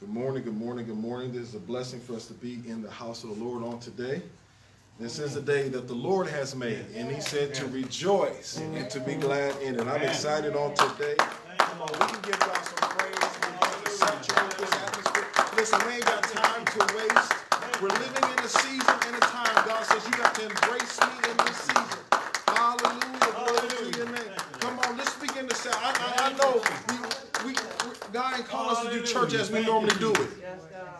Good morning, good morning, good morning. This is a blessing for us to be in the house of the Lord on today. This is a day that the Lord has made, and He said to rejoice and to be glad in it. I'm excited on today. Come on, we can give God some praise. This atmosphere. Listen, we ain't got time to waste. We're living in a season and a time. God says you got to embrace me in this season. Hallelujah. Glory to your name. Come on, let's begin to say. I, I, I know we, we, we, God called us to do church as we normally do it.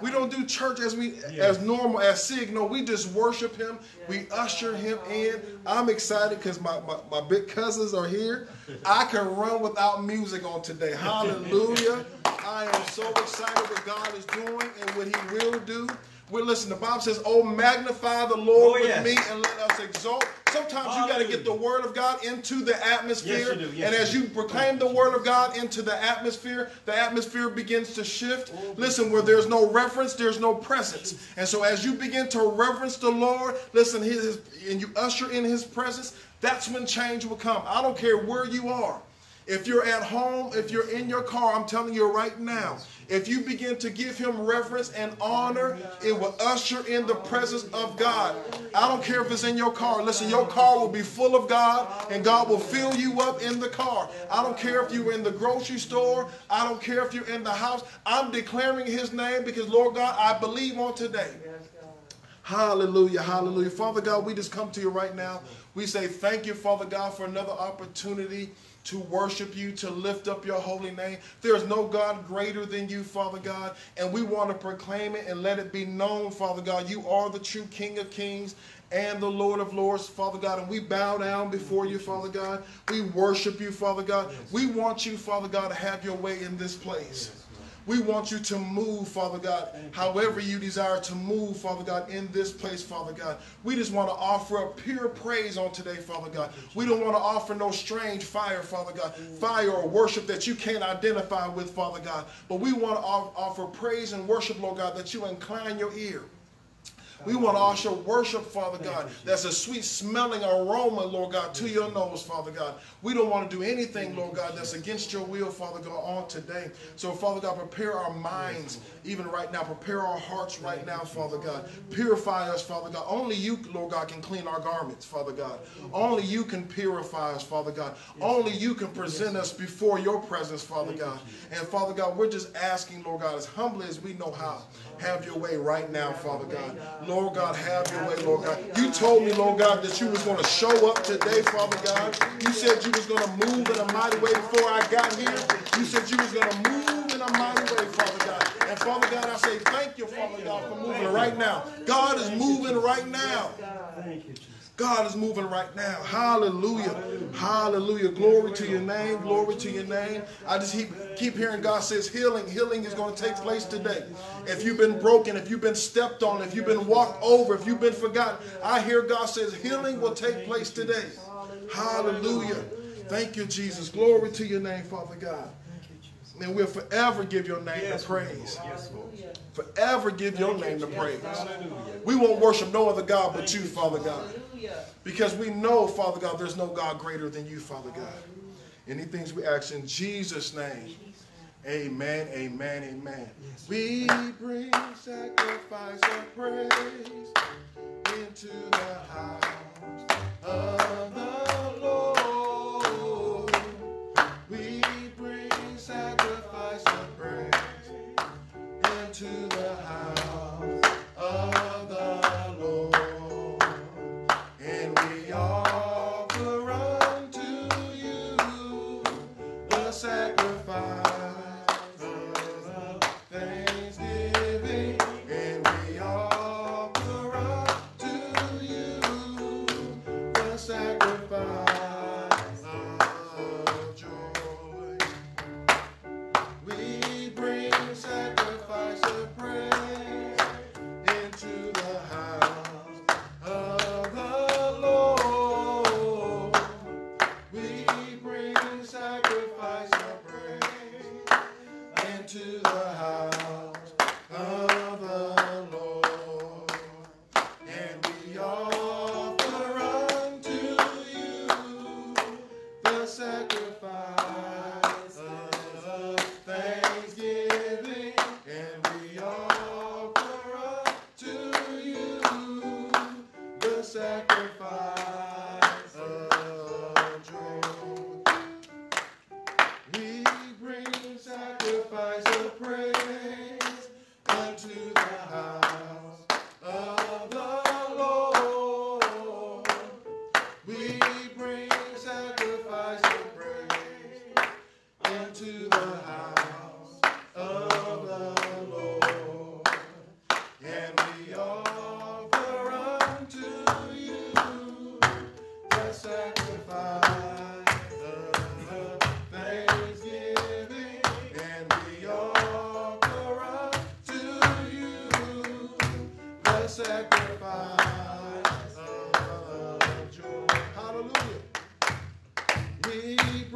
We don't do church as we as normal as signal. We just worship Him. We usher Him in. I'm excited because my, my, my big cousins are here. I can run without music on today. Hallelujah. I am so excited what God is doing and what He will do. We're listening. The Bible says, "Oh, magnify the Lord Oh, with yes. me, and let us exalt." Sometimes you got to get the Word of God into the atmosphere, Yes, you do. Yes, and as do. you proclaim the Word of God into the atmosphere, the atmosphere begins to shift. Oh, listen, where there's no reference, there's no presence, and so as you begin to reverence the Lord, listen, his, and you usher in His presence, that's when change will come. I don't care where you are. If you're at home, if you're in your car, I'm telling you right now, if you begin to give him reverence and honor, it will usher in the presence of God. I don't care if it's in your car. Listen, your car will be full of God and God will fill you up in the car. I don't care if you're in the grocery store. I don't care if you're in the house. I'm declaring his name because, Lord God, I believe on today. Hallelujah, hallelujah. Father God, we just come to you right now. We say thank you, Father God, for another opportunity to worship you, to lift up your holy name. There is no God greater than you, Father God, and we want to proclaim it and let it be known, Father God. You are the true King of kings and the Lord of lords, Father God, and we bow down before you, Father God. We worship you, Father God. We want you, Father God, to have your way in this place. We want you to move, Father God, however you desire to move, Father God, in this place, Father God. We just want to offer up pure praise on today, Father God. We don't want to offer no strange fire, Father God, fire or worship that you can't identify with, Father God. But we want to offer praise and worship, Lord God, that you incline your ear. We want to usher worship, Father God. That's a sweet smelling aroma, Lord God, to your nose, Father God. We don't want to do anything, Lord God, that's against your will, Father God, on today. So, Father God, prepare our minds even right now. Prepare our hearts right now, Father God. Purify us, Father God. Only you, Lord God, can clean our garments, Father God. Only you can purify us, Father God. Only you can present us before your presence, Father God. And Father God, we're just asking, Lord God, as humbly as we know how, have your way right now, Father God. Lord God, have your way, Lord God. You told me, Lord God, that you was going to show up today, Father God. You said you was going to move in a mighty way before I got here. You said you was going to move in a mighty way, Father God. And Father God, I say thank you, Father God, for moving right now. God is moving right now. Thank you, God is moving right now. Hallelujah. Hallelujah. Glory to your name. Glory to your name. I just keep, keep hearing God says healing. Healing is going to take place today. If you've been broken, if you've been stepped on, if you've been walked over, if you've been forgotten, I hear God says healing will take place today. Hallelujah. Thank you, Jesus. Glory to your name, Father God. And we'll forever give your name Yes, the praise. Yes, Lord. Forever give your name the praise. We won't worship no other God but you, Father God. Because we know, Father God, there's no God greater than you, Father God. Any things we ask in Jesus' name. Amen, amen, amen. We bring sacrifice of praise into the house of the into the house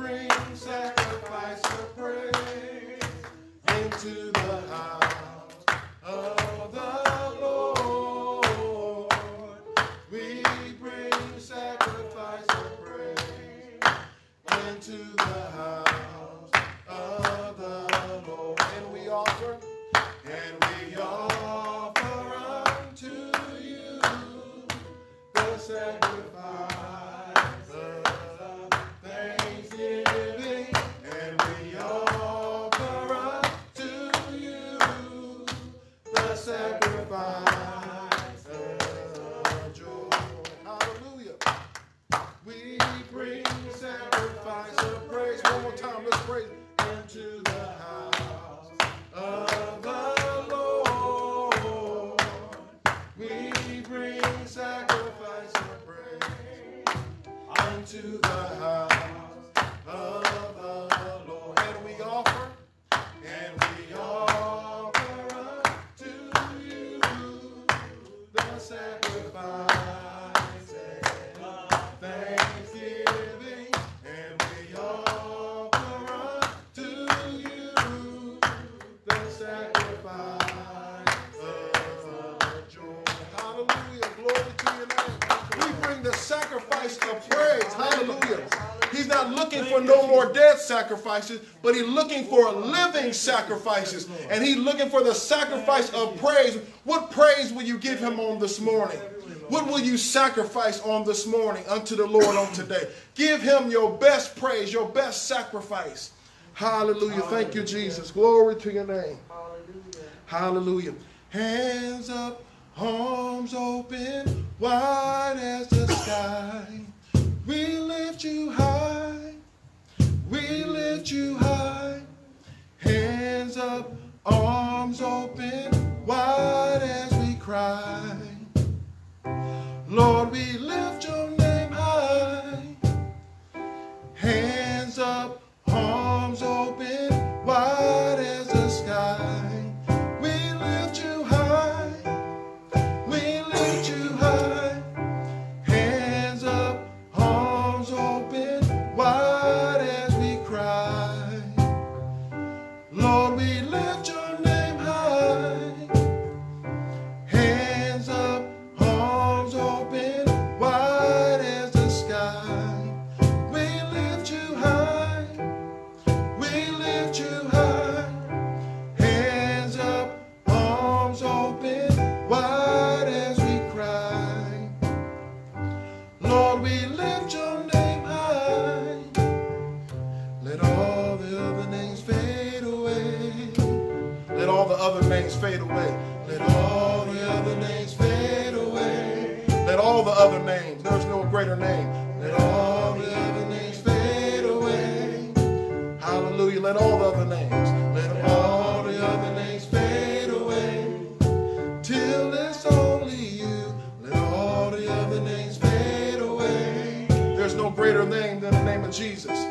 bring sacrifice of praise into the sacrifices, but he's looking for living sacrifices. And he's looking for the sacrifice of praise. What praise will you give him on this morning? What will you sacrifice on this morning unto the Lord on today? Give him your best praise, your best sacrifice. Hallelujah. Thank you, Jesus. Glory to your name. Hallelujah. Hands up, arms open, wide as the sky. We lift you high. We lift you high, hands up, arms open, wide as we cry. Lord, we lift fade away. Let all the other names fade away. Let all the other names, there's no greater name. Let all the other names fade away. Hallelujah. Let all the other names, let all the other names fade away. Till it's only you. Let all the other names fade away. There's no greater name than the name of Jesus.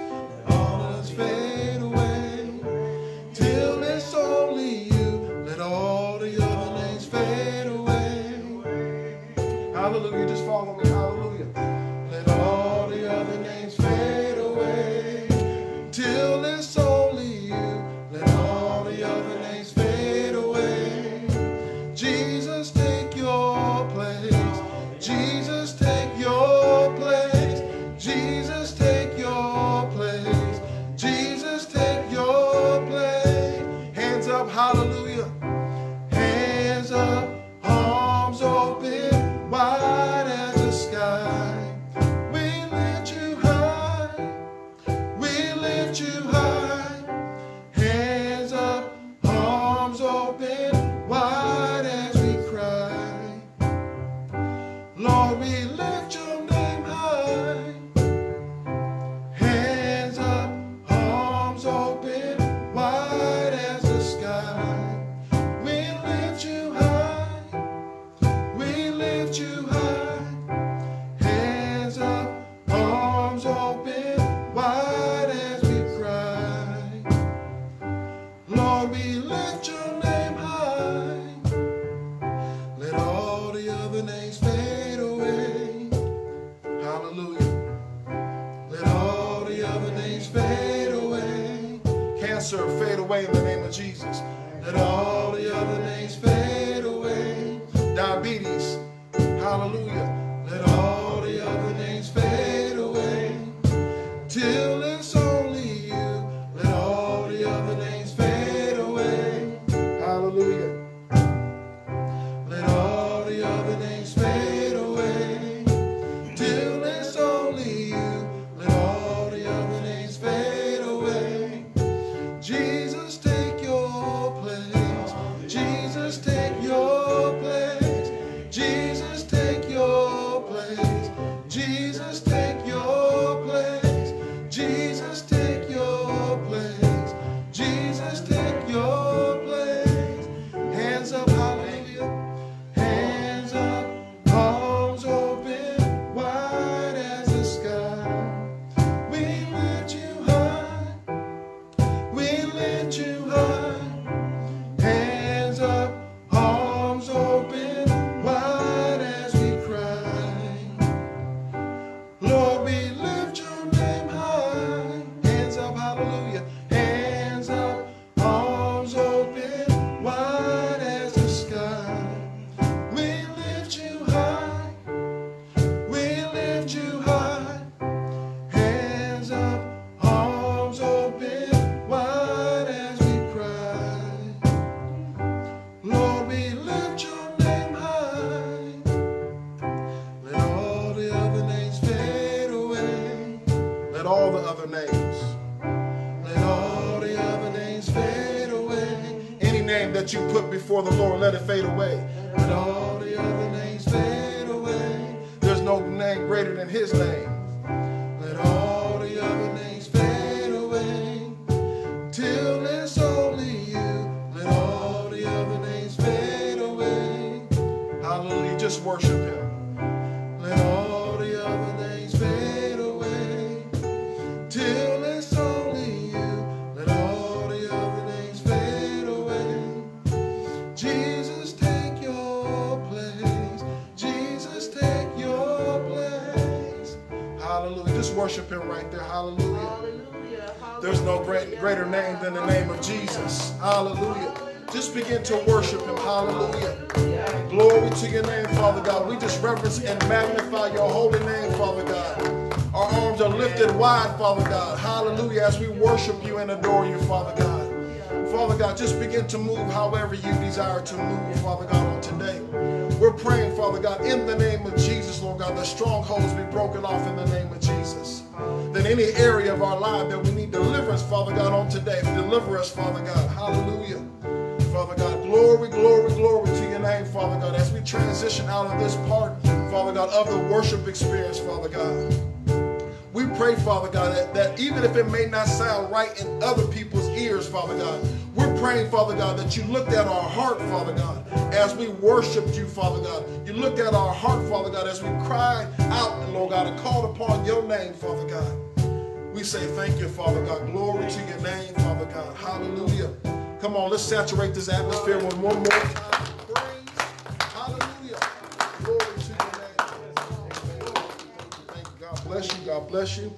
Let it fade away. Wide, Father God. Hallelujah. As we worship you and adore you, Father God. Father God, just begin to move however you desire to move, Father God, on today. We're praying, Father God, in the name of Jesus, Lord God, that strongholds be broken off in the name of Jesus. That any area of our life that we need deliverance, Father God, on today, deliver us, Father God. Hallelujah. Father God, glory, glory, glory to your name, Father God, as we transition out of this part, Father God, of the worship experience, Father God. We pray, Father God, that, that even if it may not sound right in other people's ears, Father God, we're praying, Father God, that you looked at our heart, Father God, as we worshiped you, Father God. You looked at our heart, Father God, as we cried out, Lord God, and called upon your name, Father God. We say thank you, Father God. Glory to your name, Father God. Hallelujah. Come on, let's saturate this atmosphere one more time. Bless you. God bless you.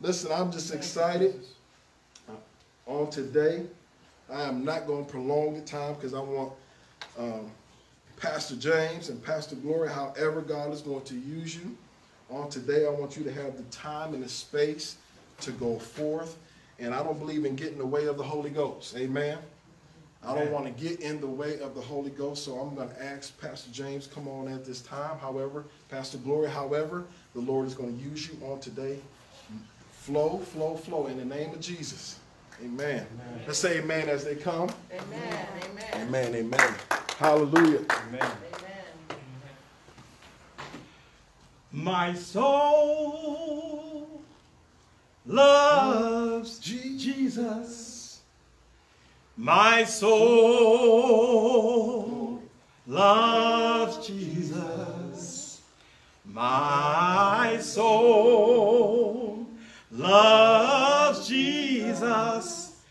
Listen, I'm just excited on today. I am not going to prolong the time because I want um, Pastor James and Pastor Glory, however God is going to use you. On today, I want you to have the time and the space to go forth. And I don't believe in getting in the way of the Holy Ghost. Amen. I don't want to get in the way of the Holy Ghost, so I'm going to ask Pastor James come on at this time. However, Pastor Glory, however, the Lord is going to use you on today. Flow, flow, flow in the name of Jesus. Amen. Let's say amen as they come. Amen. Amen. Amen, amen. Hallelujah. Amen. Amen. My soul loves Jesus. My soul loves Jesus. My soul loves Jesus.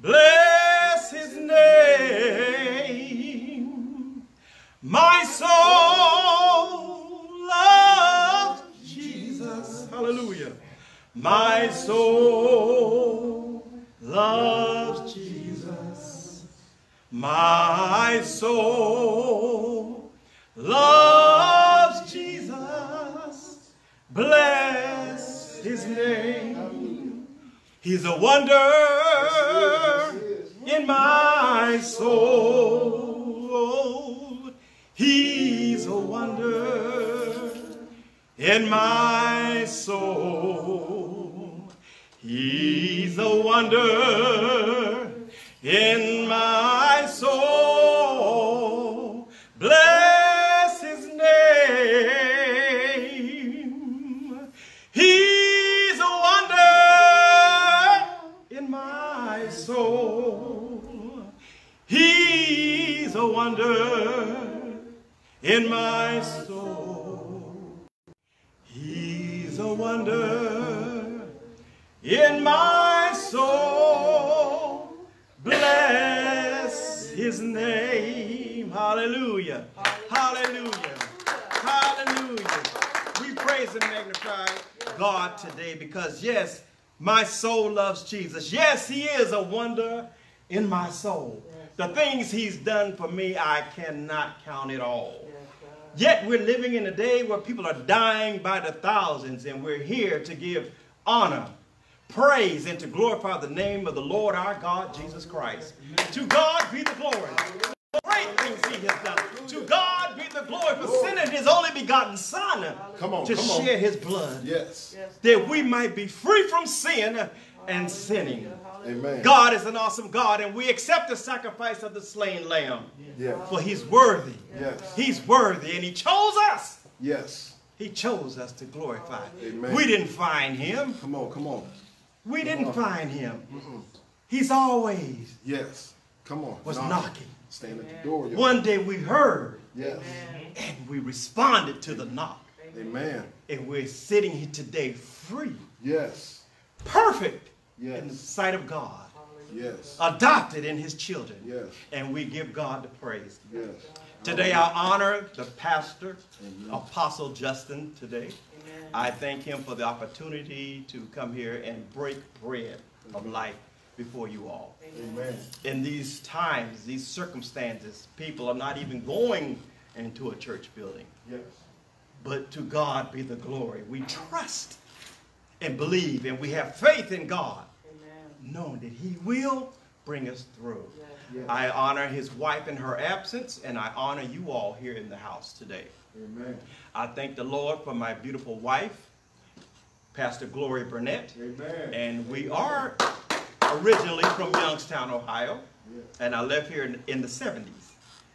Bless his name. My soul loves Jesus. Hallelujah. My soul My soul loves Jesus. Bless his name. He's a wonder in my soul. He's a wonder in my soul. He's a wonder in my soul. Bless his name. He's a wonder in my soul. He's a wonder in my soul. He's a wonder in my soul. His name. Hallelujah. Hallelujah. Hallelujah. We praise and magnify God today because, yes, my soul loves Jesus. Yes, he is a wonder in my soul. The things he's done for me, I cannot count it all. Yet we're living in a day where people are dying by the thousands, and we're here to give honor, praise, and to glorify the name of the Lord our God, Jesus Christ. To God be the glory. Great things he has done. To God be the glory for sending his only begotten Son Come on, to come on. share his blood, Yes. that we might be free from sin and sinning. Amen. God is an awesome God, and we accept the sacrifice of the slain lamb, Yeah. for he's worthy. Yes. He's worthy, and he chose us. Yes. He chose us to glorify. Amen. We didn't find him. Come on, come on. We didn't find him. He's always Yes. Come on. was Knock. knocking. Stand at the door. yo. One day we heard Yes. and we responded to the knock. Amen. And we're sitting here today free, Yes. perfect Yes. in the sight of God, Yes. adopted in his children. Yes. And we give God the praise. Yes. Today I honor the pastor, mm-hmm. Apostle Justin, today. I thank him for the opportunity to come here and break bread of mm-hmm. life before you all. Amen. In these times, these circumstances, people are not even going into a church building. Yes. But to God be the glory. We trust and believe and we have faith in God, knowing that he will bring us through. Yes. I honor his wife in her absence, and I honor you all here in the house today. Amen. I thank the Lord for my beautiful wife, Pastor Gloria Burnette, Amen. and we are originally from Youngstown, Ohio, and I left here in, in the 70s.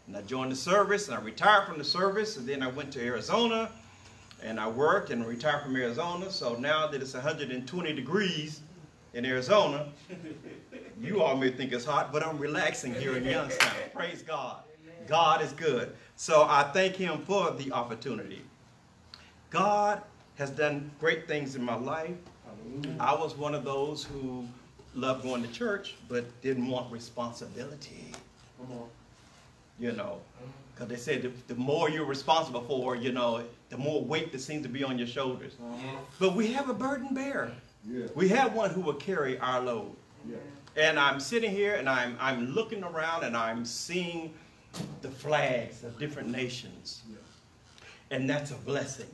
And I joined the service, and I retired from the service, and then I went to Arizona, and I worked and retired from Arizona. So now that it's 120 degrees in Arizona, you all may think it's hot, but I'm relaxing here in Youngstown. Praise God. God is good. So I thank Him for the opportunity. God has done great things in my life. I was one of those who loved going to church, but didn't want responsibility, you know. Because they said the, the more you're responsible for, you know, the more weight that seems to be on your shoulders. But we have a burden bearer. Yeah. We have one who will carry our load. Yeah. And I'm sitting here and I'm, I'm looking around and I'm seeing the flags of different nations. And that's a blessing.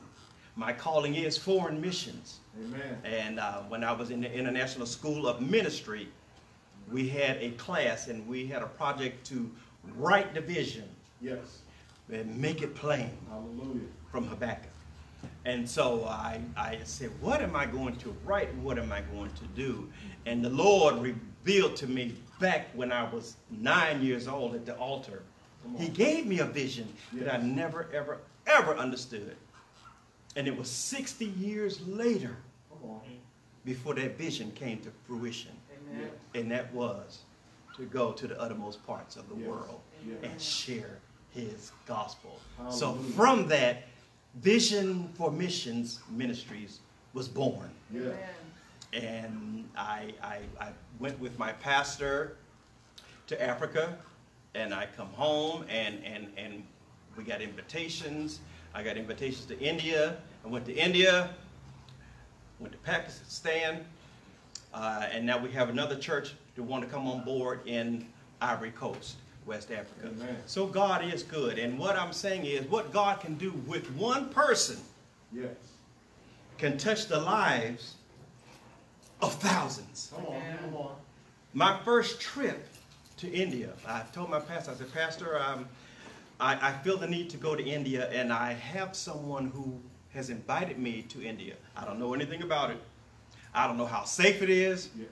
My calling is foreign missions. Amen. And uh, when I was in the International School of Ministry, we had a class and we had a project to write the vision Yes. and make it plain Hallelujah. from Habakkuk. And so I, I said, what am I going to write? What am I going to do? And the Lord revealed to me back when I was nine years old at the altar. He gave me a vision that I never, ever, ever understood. And it was 60 years later before that vision came to fruition. Amen. And that was to go to the uttermost parts of the Yes. world Yes. and share his gospel. So from that, Vision for Missions Ministries was born. Yeah. And I, I, I went with my pastor to Africa, and I come home, and, and, and we got invitations. I got invitations to India. I went to India, went to Pakistan, uh, and now we have another church that want to come on board in Ivory Coast. West Africa. Amen. So God is good. And what I'm saying is what God can do with one person Yes. can touch the lives of thousands. Come on. Come on. My first trip to India, I told my pastor, I said, Pastor, um, I, I feel the need to go to India, and I have someone who has invited me to India. I don't know anything about it. I don't know how safe it is. Yeah.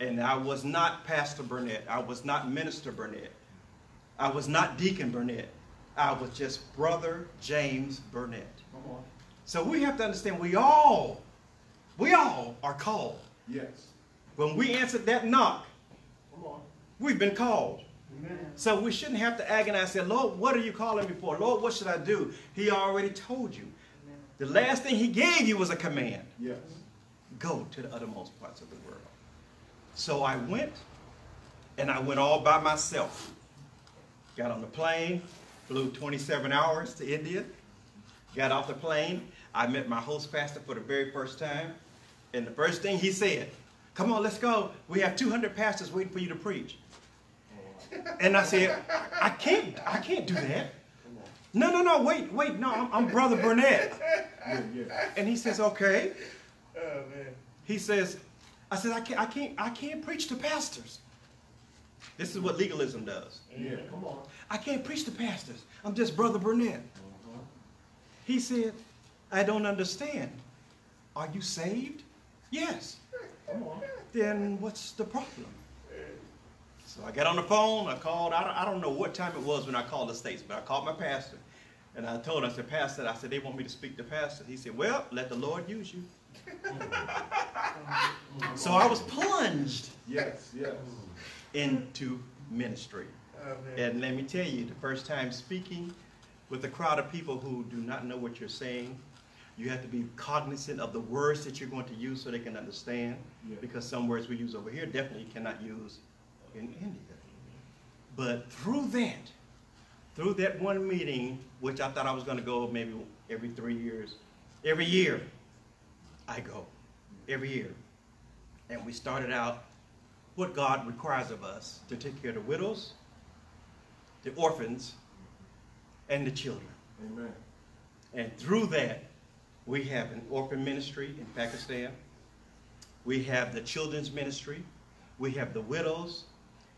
And I was not Pastor Burnette. I was not Minister Burnette. I was not Deacon Burnette. I was just Brother James Burnette. Come on. So we have to understand we all, we all are called. Yes. When we answered that knock, Come on. we've been called. Amen. So we shouldn't have to agonize, say, Lord, what are you calling me for? Lord, what should I do? He already told you. The last thing he gave you was a command. Yes. Go to the uttermost parts of the world. So I went, and I went all by myself. Got on the plane, flew 27 hours to India, got off the plane. I met my host pastor for the very first time. And the first thing he said, come on, let's go. We have 200 pastors waiting for you to preach. And I said, I can't, I can't do that. No, no, no, wait, wait, no, I'm, I'm Brother Burnette. Yeah, yeah. And he says, okay. Oh. He says, I said, I can't, I can't, I can't preach to pastors. This is what legalism does. Yeah. Come on. I can't preach to pastors. I'm just Brother Burnette. Uh-huh. He said, I don't understand. Are you saved? Yes. Come on. Then what's the problem? So I got on the phone. I called. I don't, I don't know what time it was when I called the States, but I called my pastor. And I told him, I said, Pastor, I said, they want me to speak to pastor. He said, well, let the Lord use you. so I was plunged Yes. Yes. into ministry. And let me tell you, the first time speaking with a crowd of people who do not know what you're saying, you have to be cognizant of the words that you're going to use so they can understand. Yeah. Because some words we use over here definitely cannot use in India. But through that, through that one meeting, which I thought I was going to go maybe every three years, every year, I go. Every year. And we started out what God requires of us to take care of the widows, the orphans, and the children. Amen. And through that, we have an orphan ministry in Pakistan. We have the children's ministry. We have the widows.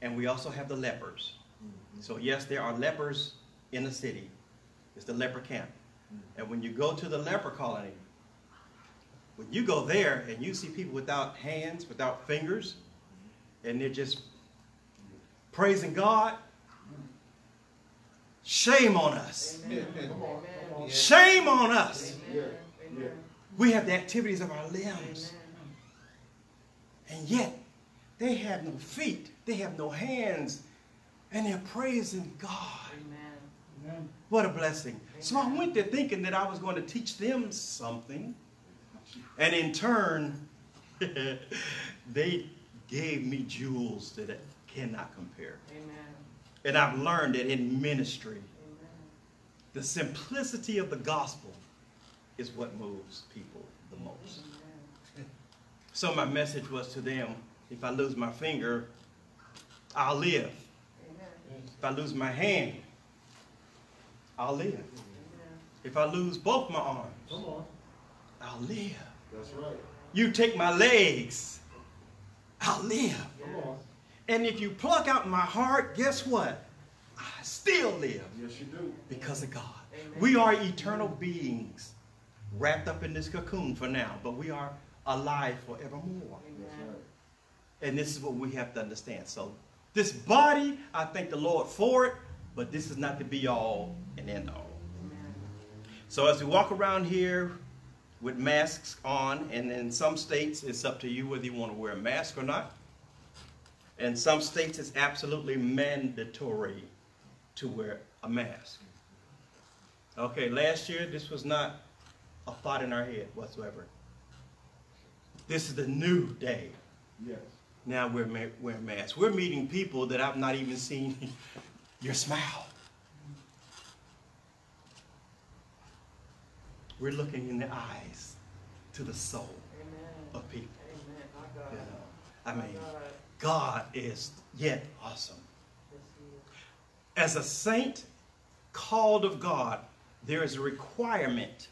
And we also have the lepers. Mm-hmm. So, yes, there are lepers in the city. It's the leper camp. Mm-hmm. And when you go to the leper colony, when you go there and you see people without hands, without fingers, mm-hmm. and they're just praising God, shame on us. Come on. Come on. Shame on us. Yeah. Yeah. We have the activities of our limbs. And yet, they have no feet, they have no hands, and they're praising God. What a blessing. So I went there thinking that I was going to teach them something. And in turn, they gave me jewels that I cannot compare. And I've learned that in ministry, the simplicity of the gospel is what moves people the most. So my message was to them, if I lose my finger, I'll live. If I lose my hand, I'll live. If I lose both my arms, I'll live. That's right. You take my legs, I'll live. And if you pluck out my heart, guess what? I still live Yes, you do. because of God. We are eternal beings wrapped up in this cocoon for now, but we are alive forevermore. That's right. And this is what we have to understand. So, this body, I thank the Lord for it, but this is not the be all and end all. So, as we walk around here with masks on, and in some states it's up to you whether you want to wear a mask or not. In some states it's absolutely mandatory to wear a mask. Okay, last year this was not a thought in our head whatsoever. This is the new day. Yes. Now we're ma- wearing masks. We're meeting people that I've not even seen your smile. We're looking in the eyes to the soul of people. You know, I mean, God is yet awesome. as a saint called of God, there is a requirement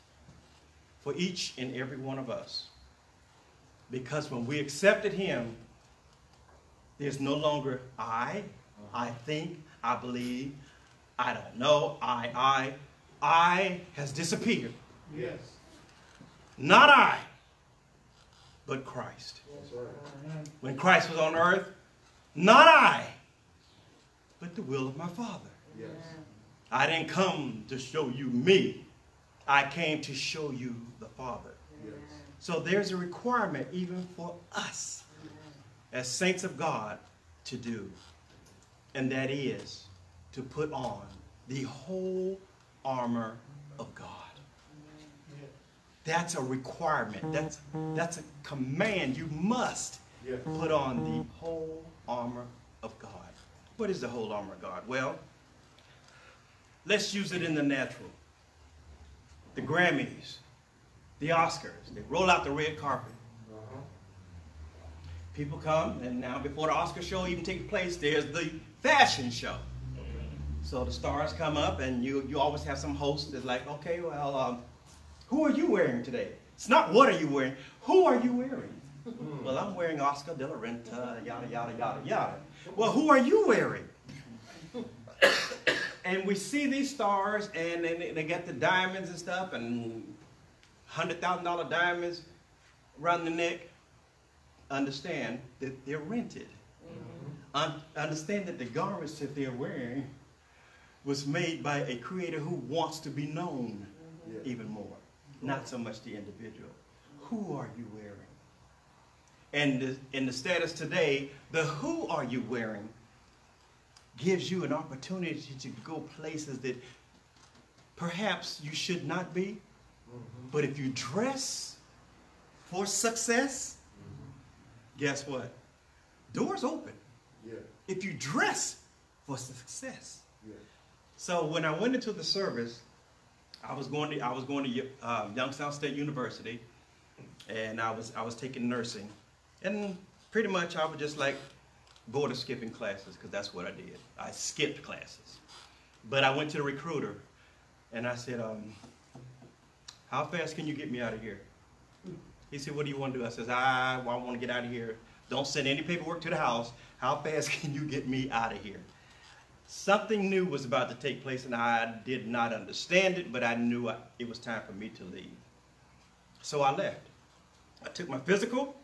for each and every one of us. Because when we accepted him, there's no longer I, I think, I believe, I don't know, I, I. I has disappeared. Yes. Not I, but Christ. That's right. When Christ was on earth, not I, but the will of my Father. Yes. I didn't come to show you me. I came to show you Father. Yes. So there's a requirement even for us as saints of God to do. And that is to put on the whole armor of God. That's a requirement. That's, that's a command. You must Yes. put on the whole armor of God. What is the whole armor of God? Well, let's use it in the natural. The Grammys, the Oscars, they roll out the red carpet. Uh-huh. People come, and now before the Oscar show even takes place, there's the fashion show. So the stars come up, and you, you always have some host that's like, okay, well, um, who are you wearing today? It's not what are you wearing, who are you wearing? Well, I'm wearing Oscar de la Renta, yada, yada, yada, yada. Well, who are you wearing? and we see these stars, and then they, they get the diamonds and stuff, and $100,000 diamonds around the neck. Understand that they're rented. Mm-hmm. Un- understand that the garments that they're wearing was made by a creator who wants to be known mm-hmm. Yeah. even more, not so much the individual. Mm-hmm. Who are you wearing? And the, in the status today, the who are you wearing gives you an opportunity to go places that perhaps you should not be. But if you dress for success, guess what? Doors open. Yeah. If you dress for success. Yeah. So when I went into the service, I was going to I was going to uh, Youngstown State University, and I was I was taking nursing, and pretty much I was just like go to skipping classes because that's what I did. I skipped classes, but I went to the recruiter, and I said, um, "How fast can you get me out of here?" He said, "What do you want to do?" I says, "I, I want to get out of here. Don't send any paperwork to the house. How fast can you get me out of here?" Something new was about to take place, and I did not understand it, but I knew I, it was time for me to leave. So I left. I took my physical.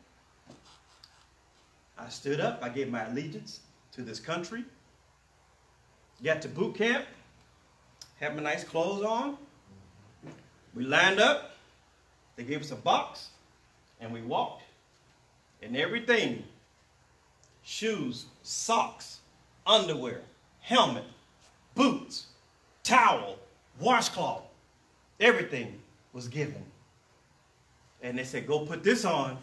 I stood up. I gave my allegiance to this country. Got to boot camp. Had my nice clothes on. We lined up. They gave us a box, and we walked. And everything shoes, socks, underwear, helmet, boots, towel, washcloth, everything was given. And they said, go put this on,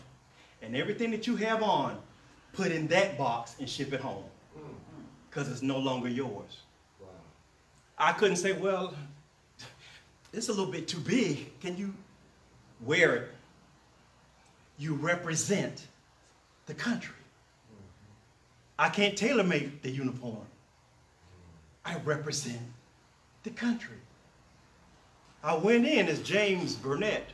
and everything that you have on, put in that box and ship it home. Mm. Because it's no longer yours. Wow. I couldn't say, well, it's a little bit too big. Can you wear it? You represent the country. Mm-hmm. I can't tailor make the uniform. I represent the country. I went in as James Burnette,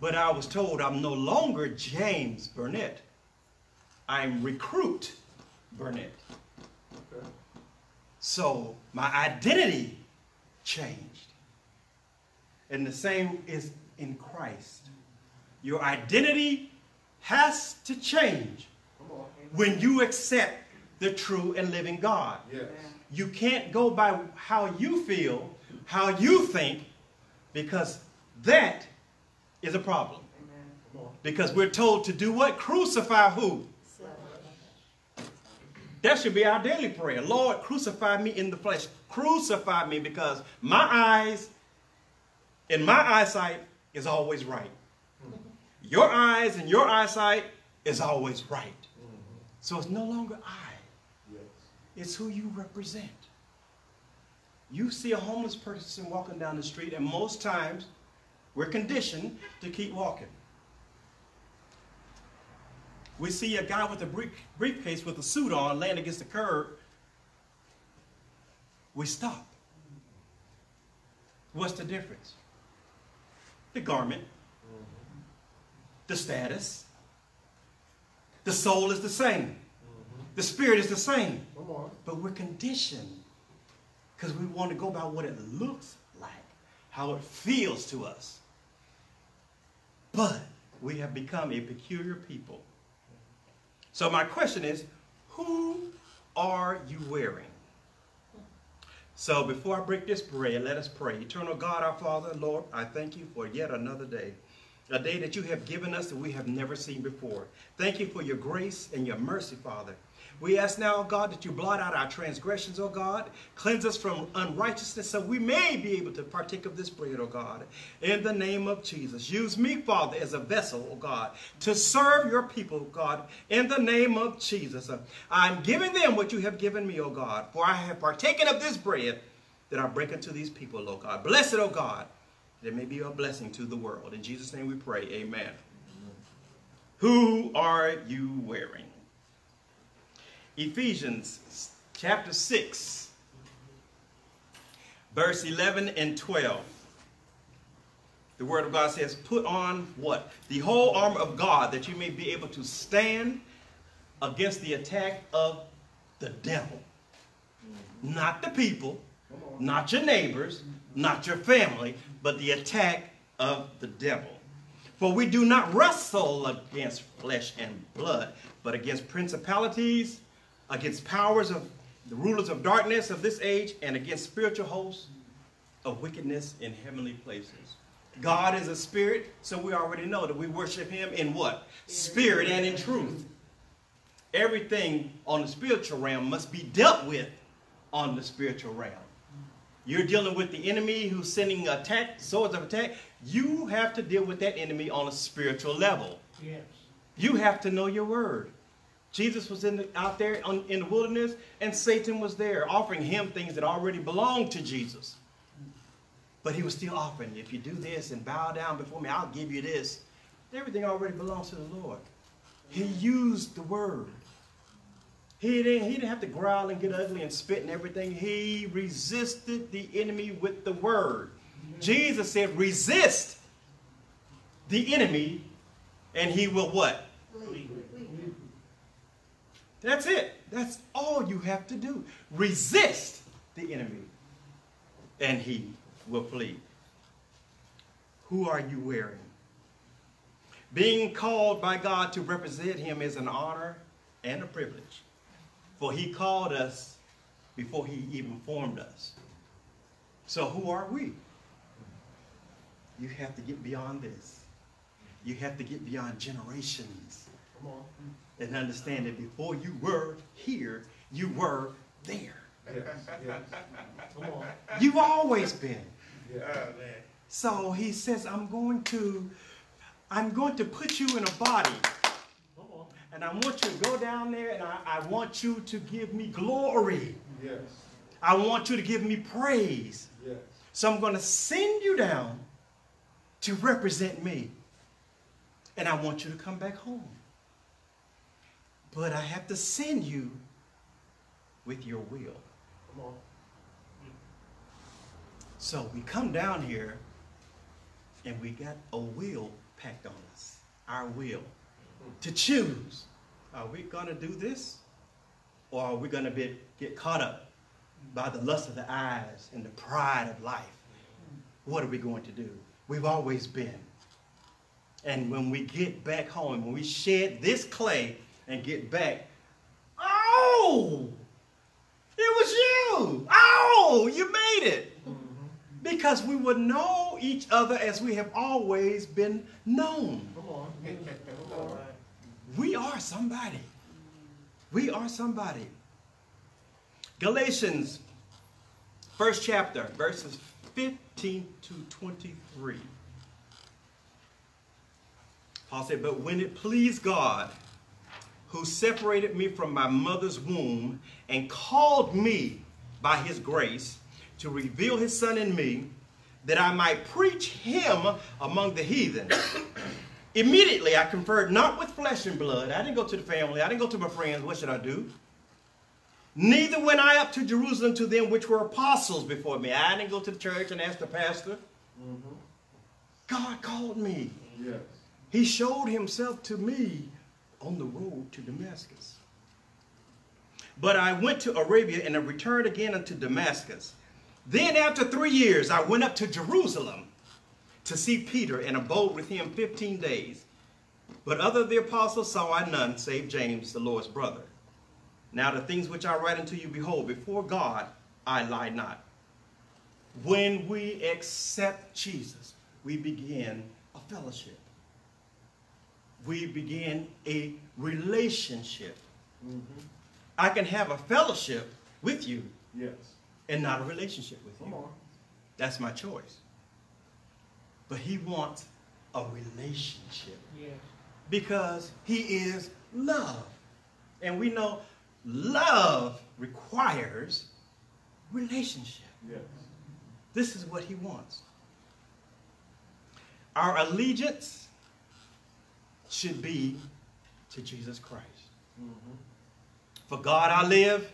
but I was told I'm no longer James Burnette. I'm recruit Burnette. Okay. So my identity changed. And the same is in Christ. Your identity has to change when you accept the true and living God. Yes. You can't go by how you feel, how you think, because that is a problem. Because we're told to do what? Crucify who? That should be our daily prayer. Lord, crucify me in the flesh. Crucify me because my eyes, and my eyesight is always right. Your eyes and your eyesight is always right. So it's no longer I, it's who you represent. You see a homeless person walking down the street, and most times we're conditioned to keep walking. We see a guy with a briefcase with a suit on laying against the curb. we stop. What's the difference? The garment, the status, the soul is the same, the spirit is the same, but we're conditioned because we want to go by what it looks like, how it feels to us. But we have become a peculiar people. So my question is, who are you wearing? So before I break this bread, let us pray. Eternal God, our Father, Lord, I thank you for yet another day. A day that you have given us that we have never seen before. Thank you for your grace and your mercy, Father. We ask now, God, that you blot out our transgressions, O God. Cleanse us from unrighteousness so we may be able to partake of this bread, O God. In the name of Jesus. Use me, Father, as a vessel, O God, to serve your people, God. In the name of Jesus. I'm giving them what you have given me, O God. For I have partaken of this bread that I break unto these people, O God. Bless it, O God. That it may be a blessing to the world. In Jesus' name we pray. Amen. Who are you wearing? Ephesians chapter 6, verse 11 and 12. The word of God says, put on what? The whole armor of God that you may be able to stand against the attack of the devil. Not the people, not your neighbors, not your family, but the attack of the devil. For we do not wrestle against flesh and blood, but against principalities, against powers of the rulers of darkness of this age, and against spiritual hosts of wickedness in heavenly places. God is a spirit, so we already know that we worship him in what? Spirit and in truth. Everything on the spiritual realm must be dealt with on the spiritual realm. You're dealing with the enemy who's sending attack, swords of attack. You have to deal with that enemy on a spiritual level. Yes. You have to know your word. Jesus was in the, out there on, in the wilderness, and Satan was there offering him things that already belonged to Jesus. But he was still offering, if you do this and bow down before me, I'll give you this. Everything already belongs to the Lord. He used the word. He didn't, he didn't have to growl and get ugly and spit and everything. He resisted the enemy with the word. Jesus said, resist the enemy, and he will what? That's it. That's all you have to do. Resist the enemy, and he will flee. Who are you wearing? Being called by God to represent him is an honor and a privilege. For he called us before he even formed us. So who are we? You have to get beyond this. You have to get beyond generations Come on. And understand that before you were here, you were there. Yes. Yes. Come on. You've always been. Yeah. So he says, I'm going to, I'm going to put you in a body. And I want you to go down there and I, I want you to give me glory. Yes. I want you to give me praise. Yes. So I'm going to send you down to represent me. And I want you to come back home. But I have to send you with your will. Come on. Mm. So we come down here and we got a will packed on us. Our will. Mm. To choose. Are we going to do this? Or are we going to be, get caught up by the lust of the eyes and the pride of life? Mm. What are we going to do? We've always been. And when we get back home, when we shed this clay and get back, oh, it was you. Oh, you made it. Because we would know each other as we have always been known. Come on. We are somebody. We are somebody. Galatians, first chapter, verses 15 to 23. Paul said, But when it pleased God, who separated me from my mother's womb and called me by his grace to reveal his son in me, that I might preach him among the heathen. Immediately I conferred not with flesh and blood. I didn't go to the family. I didn't go to my friends. What should I do? Neither went I up to Jerusalem to them which were apostles before me. I didn't go to the church and ask the pastor. Mm-hmm. God called me. Yes. He showed himself to me on the road to Damascus. But I went to Arabia and I returned again unto Damascus. Then after three years I went up to Jerusalem to see Peter and abode with him 15 days. But other of the apostles saw I none save James, the Lord's brother. Now the things which I write unto you, behold, before God I lie not. When we accept Jesus, we begin a fellowship. We begin a relationship. Mm-hmm. I can have a fellowship with you Yes. and not a relationship with Come you. on. That's my choice. But he wants a relationship Yes. because he is love. And we know love requires relationship. Yes. This is what he wants. Our allegiance should be to Jesus Christ. Mm-hmm. For God I live,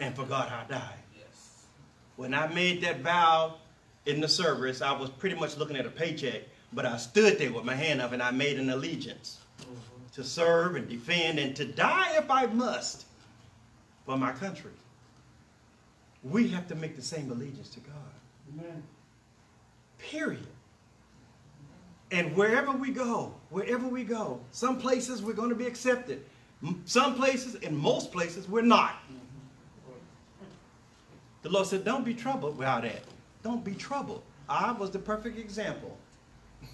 and for God I die. Yes. When I made that vow in the service, I was pretty much looking at a paycheck, but I stood there with my hand up and I made an allegiance mm-hmm. to serve and defend and to die if I must for my country. We have to make the same allegiance to God. Amen. Period. And wherever we go, wherever we go, some places we're going to be accepted. Some places, in most places, we're not. The Lord said, Don't be troubled about that. Don't be troubled. I was the perfect example.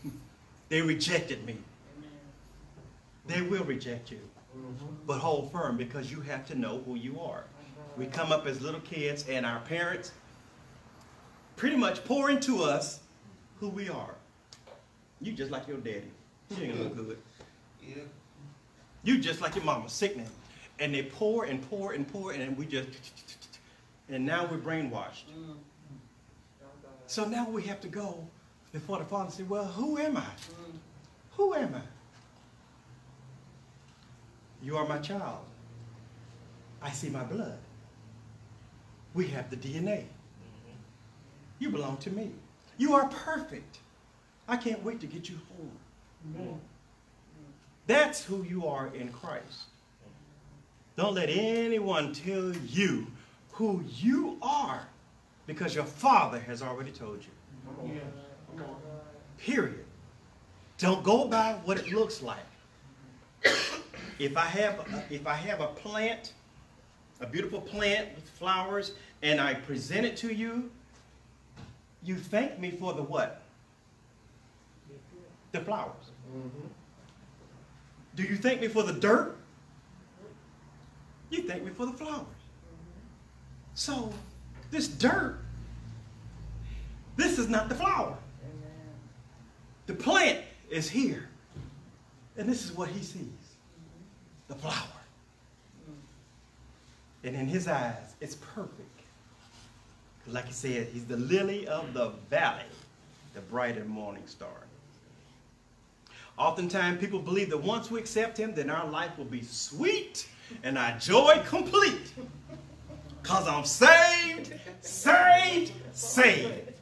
they rejected me. They will reject you. But hold firm because you have to know who you are. We come up as little kids, and our parents pretty much pour into us who we are. You just like your daddy. You ain't gonna look good. Yeah. You just like your mama, sickening. And they pour and pour and pour, and we just, and now we're brainwashed. Mm. Mm. So now we have to go before the Father and say, Well, who am I? Mm. Who am I? You are my child. I see my blood. We have the DNA. Mm-hmm. You belong to me. You are perfect. I can't wait to get you home. That's who you are in Christ. Don't let anyone tell you who you are because your Father has already told you. Period. Don't go by what it looks like. If I have a, if I have a plant, a beautiful plant with flowers, and I present it to you, you thank me for the what? The flowers. Do you thank me for the dirt? You thank me for the flowers. So, this dirt, this is not the flower. The plant is here. And this is what he sees the flower. And in his eyes, it's perfect. Like he said, he's the lily of the valley, the bright and morning star. Oftentimes, people believe that once we accept him, then our life will be sweet and our joy complete. Because I'm saved, saved, saved.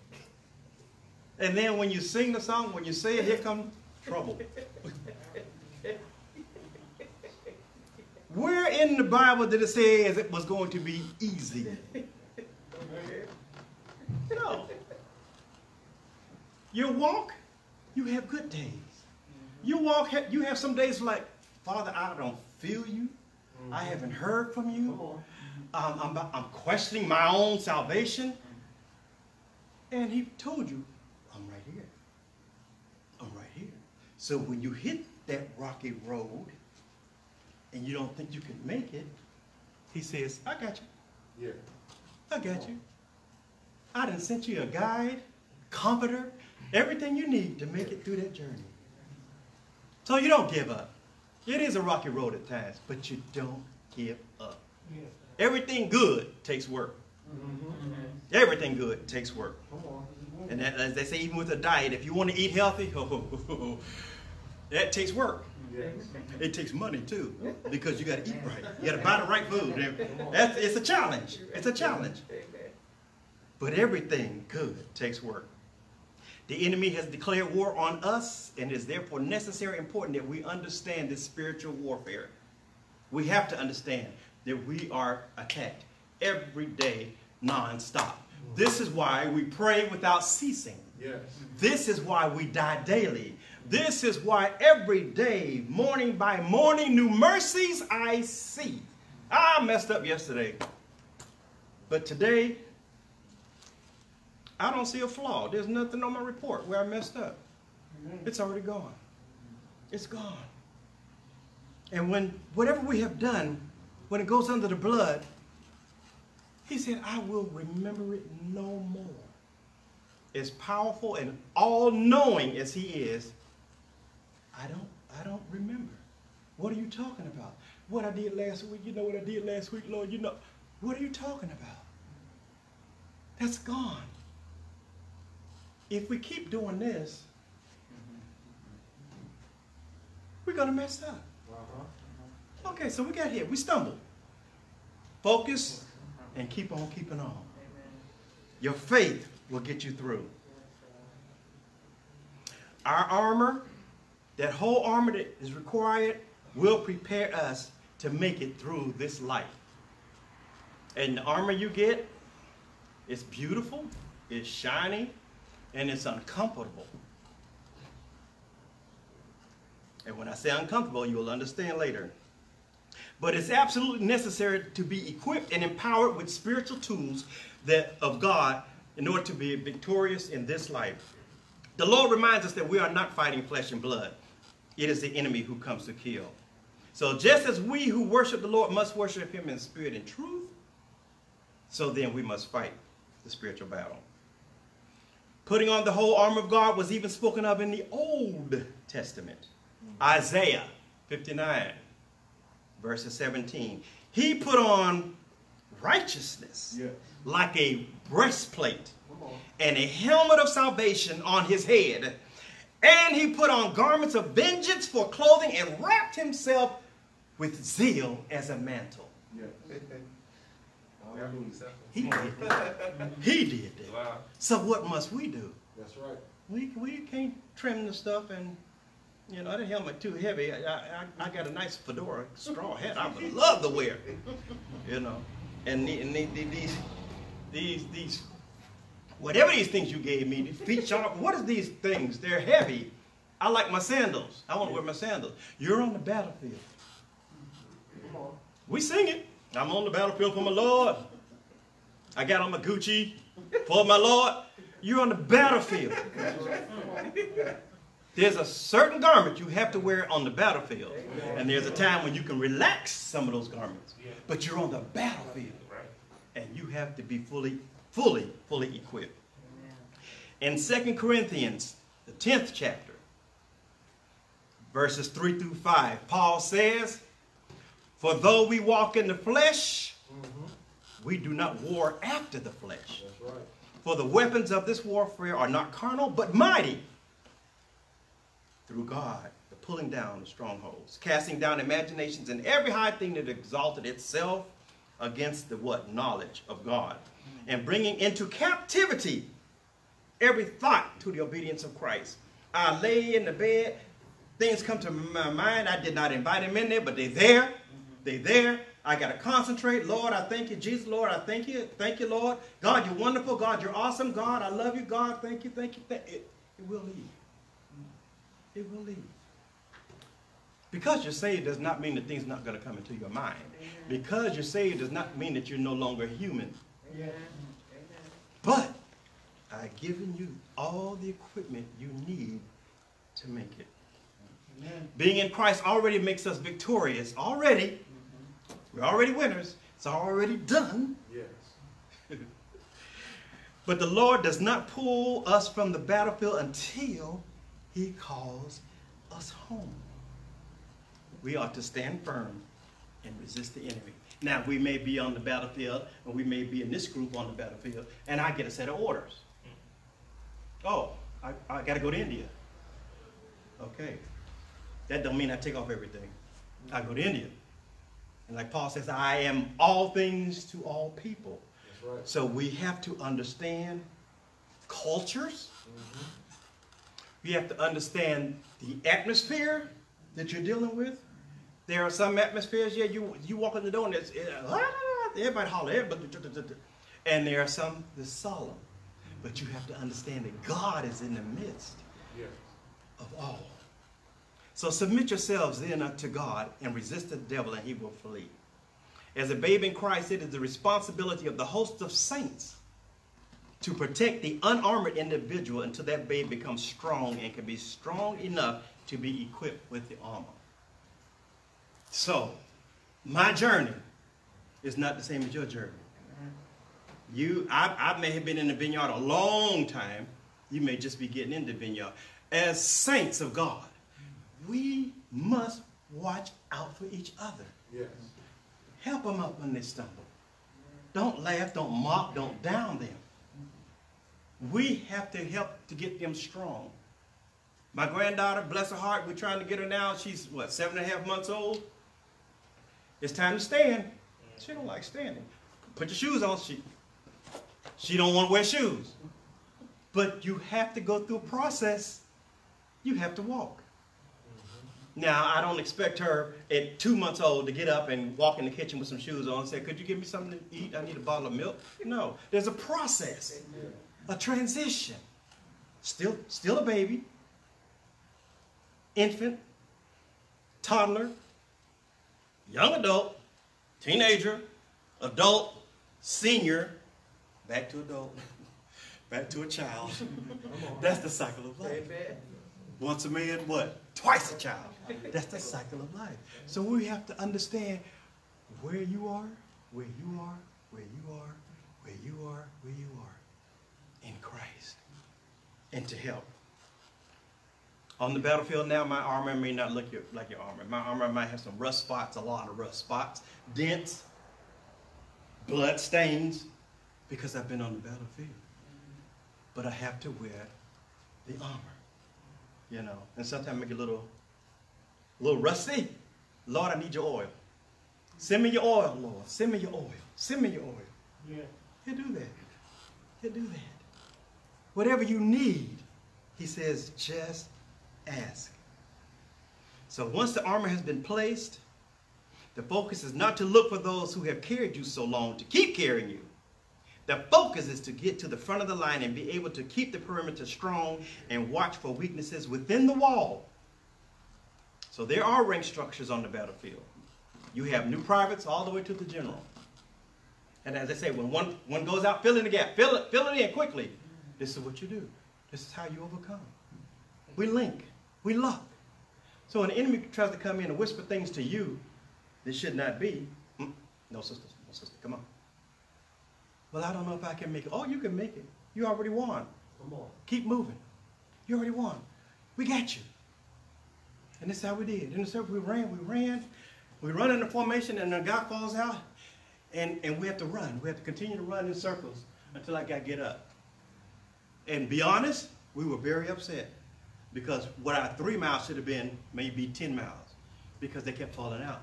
And then when you sing the song, when you say it, here comes trouble. Where in the Bible did it say it was going to be easy? No. You walk, you have good days. You walk, you have some days like, Father, I don't feel you. I haven't heard from you. Um, I'm, I'm questioning my own salvation. And he told you, I'm right here. I'm right here. So when you hit that rocky road and you don't think you can make it, he says, I got you. Yeah. I got you. I done sent you a guide, comforter, everything you need to make it through that journey. So you don't give up. It is a rocky road at times, but you don't give up. Everything good takes work. Mm-hmm. Everything good takes work. Come on. And that, as they say, even with a diet, if you want to eat healthy, That takes work. It takes money too, because you got to eat right. You got to buy the right food. That's, it's a challenge. It's a challenge. But everything good takes work. The enemy has declared war on us, and it is therefore necessary and important that we understand this spiritual warfare. We have to understand that we are attacked every day, non-stop. This is why we pray without ceasing. Yes. This is why we die daily. This is why every day, morning by morning, new mercies I see. Ah, I messed up yesterday. But today, I don't see a flaw. There's nothing on my report where I messed up. It's already gone. It's gone. And when whatever we have done, when it goes under the blood, he said, I will remember it no more. As powerful and all-knowing as he is, I don't, I don't remember. What are you talking about? What I did last week, you know what I did last week, Lord, you know. What are you talking about? That's gone. If we keep doing this, we're going to mess up. Uh-huh. Okay, so we got here. We stumbled. Focus and keep on keeping on. Your faith will get you through. Our armor, that whole armor that is required, will prepare us to make it through this life. And the armor you get it's beautiful, it's shiny, and it's uncomfortable. And when I say uncomfortable, you will understand later. But it's absolutely necessary to be equipped and empowered with spiritual tools that of God in order to be victorious in this life. The Lord reminds us that we are not fighting flesh and blood. It is the enemy who comes to kill. So just as we who worship the Lord must worship him in spirit and truth, so then we must fight the spiritual battle. Putting on the whole armor of God was even spoken of in the Old Testament. Hmm. Isaiah 59, verses 17. He put on righteousness like a breastplate and a helmet of salvation on his head. And he put on garments of vengeance for clothing and wrapped himself with zeal as a mantle. He did that. He did that. Wow. So what must we do? That's right. We, we can't trim the stuff and, you know, that helmet too heavy. I, I, I got a nice fedora straw hat I would love to wear, it, you know. And, the, and the, the, these, these, these, whatever these things you gave me, the feet sharp, what are these things? They're heavy. I like my sandals. I want to wear my sandals. You're on the battlefield. Come on. We sing it. I'm on the battlefield for my Lord. I got on my Gucci for my Lord. You're on the battlefield. There's a certain garment you have to wear on the battlefield. And there's a time when you can relax some of those garments. But you're on the battlefield. And you have to be fully, fully, fully equipped. In 2 Corinthians, the 10th chapter, verses 3 through 5, Paul says, For though we walk in the flesh, mm-hmm. we do not war after the flesh. That's right. For the weapons of this warfare are not carnal, but mighty through God, the pulling down of strongholds, casting down imaginations and every high thing that exalted itself against the what? Knowledge of God. Mm-hmm. And bringing into captivity every thought to the obedience of Christ. I lay in the bed, things come to my mind. I did not invite them in there, but they're there. They're there. I got to concentrate. Lord, I thank you. Jesus, Lord, I thank you. Thank you, Lord. God, you're wonderful. God, you're awesome. God, I love you. God, thank you. Thank you. It, it will leave. It will leave. Because you're saved does not mean that things not going to come into your mind. Because you're saved does not mean that you're no longer human. Amen. But I've given you all the equipment you need to make it. Amen. Being in Christ already makes us victorious. Already. We're already winners. It's already done. Yes. But the Lord does not pull us from the battlefield until he calls us home. We ought to stand firm and resist the enemy. Now, we may be on the battlefield, or we may be in this group on the battlefield, and I get a set of orders. Mm. Oh, I, I got to go to India. Okay. That don't mean I take off everything. I go to India. And like Paul says, I am all things to all people. That's right. So we have to understand cultures. We have to understand the atmosphere that you're dealing with. There are some atmospheres, yeah, you you walk in the door and it's it, ah, everybody holler, everybody, and there are some that's solemn. But you have to understand that God is in the midst Yes. of all. So submit yourselves then unto God and resist the devil, and he will flee. As a babe in Christ, it is the responsibility of the host of saints to protect the unarmored individual until that babe becomes strong and can be strong enough to be equipped with the armor. So, my journey is not the same as your journey. You, I, I may have been in the vineyard a long time. You may just be getting into the vineyard. As saints of God, we must watch out for each other. Yes. Help them up when they stumble. Don't laugh, don't mock, don't down them. We have to help to get them strong. My granddaughter, bless her heart, we're trying to get her now. She's what, seven and a half months old? It's time to stand. She don't like standing. Put your shoes on. She she don't want to wear shoes. But you have to go through a process. You have to walk. Now, I don't expect her at two months old to get up and walk in the kitchen with some shoes on and say, Could you give me something to eat? I need a bottle of milk. No, there's a process, a transition. Still, still a baby, infant, toddler, young adult, teenager, adult, senior, back to adult, back to a child. That's the cycle of life. Once a man, what? Twice a child. That's the cycle of life. So we have to understand where you are, where you are, where you are, where you are, where you are in Christ. And to help. On the battlefield now, my armor may not look your, like your armor. My armor might have some rust spots, a lot of rust spots, dents, blood stains, because I've been on the battlefield. But I have to wear the armor you know, and sometimes make a little, a little rusty. Lord, I need your oil. Send me your oil, Lord. Send me your oil. Send me your oil. Yeah. He'll do that. He'll do that. Whatever you need, he says, just ask. So once the armor has been placed, the focus is not to look for those who have carried you so long to keep carrying you. The focus is to get to the front of the line and be able to keep the perimeter strong and watch for weaknesses within the wall. So there are rank structures on the battlefield. You have new privates all the way to the general. And as I say, when one, one goes out, fill in the gap. Fill it, fill it in quickly. This is what you do. This is how you overcome. We link. We lock. So when the enemy tries to come in and whisper things to you that should not be, mm, no sister, no sister, come on. Well, I don't know if I can make it. Oh, you can make it. You already won. Come on. Keep moving. You already won. We got you. And this is how we did. In the circle, we ran, we ran. We run in the formation, and the guy falls out. And, and we have to run. We have to continue to run in circles until I got get up. And be honest, we were very upset. Because what our three miles should have been maybe 10 miles. Because they kept falling out.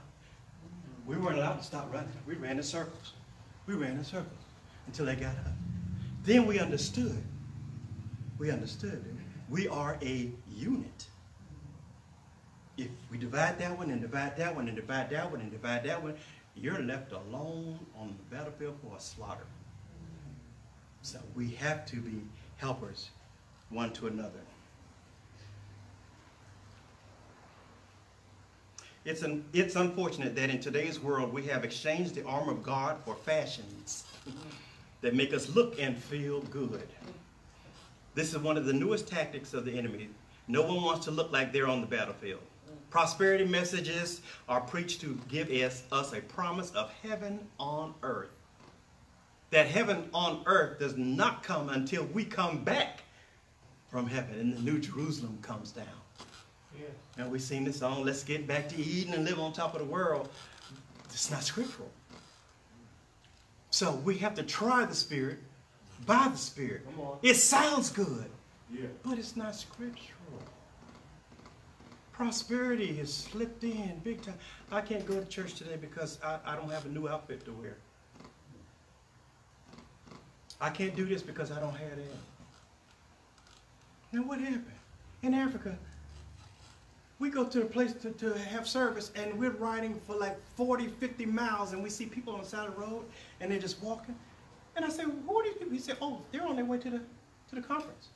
We weren't allowed to stop running. We ran in circles. We ran in circles until they got up. Then we understood. We understood. We are a unit. If we divide that one and divide that one and divide that one and divide that one, you're left alone on the battlefield for a slaughter. So we have to be helpers one to another. It's, an, it's unfortunate that in today's world we have exchanged the armor of God for fashions that make us look and feel good. This is one of the newest tactics of the enemy. No one wants to look like they're on the battlefield. Prosperity messages are preached to give us, us a promise of heaven on earth. That heaven on earth does not come until we come back from heaven and the New Jerusalem comes down. Yeah. And we sing this song, let's get back to Eden and live on top of the world. It's not scriptural. So we have to try the Spirit by the Spirit. It sounds good, Yeah. but it's not scriptural. Prosperity has slipped in big time. I can't go to church today because I, I don't have a new outfit to wear. I can't do this because I don't have that. Now what happened? In Africa, we go to a place to, to have service and we're riding for like 40, 50 miles and we see people on the side of the road and they're just walking. And I say, who are these people? He said, oh, they're on their way to the, to the conference.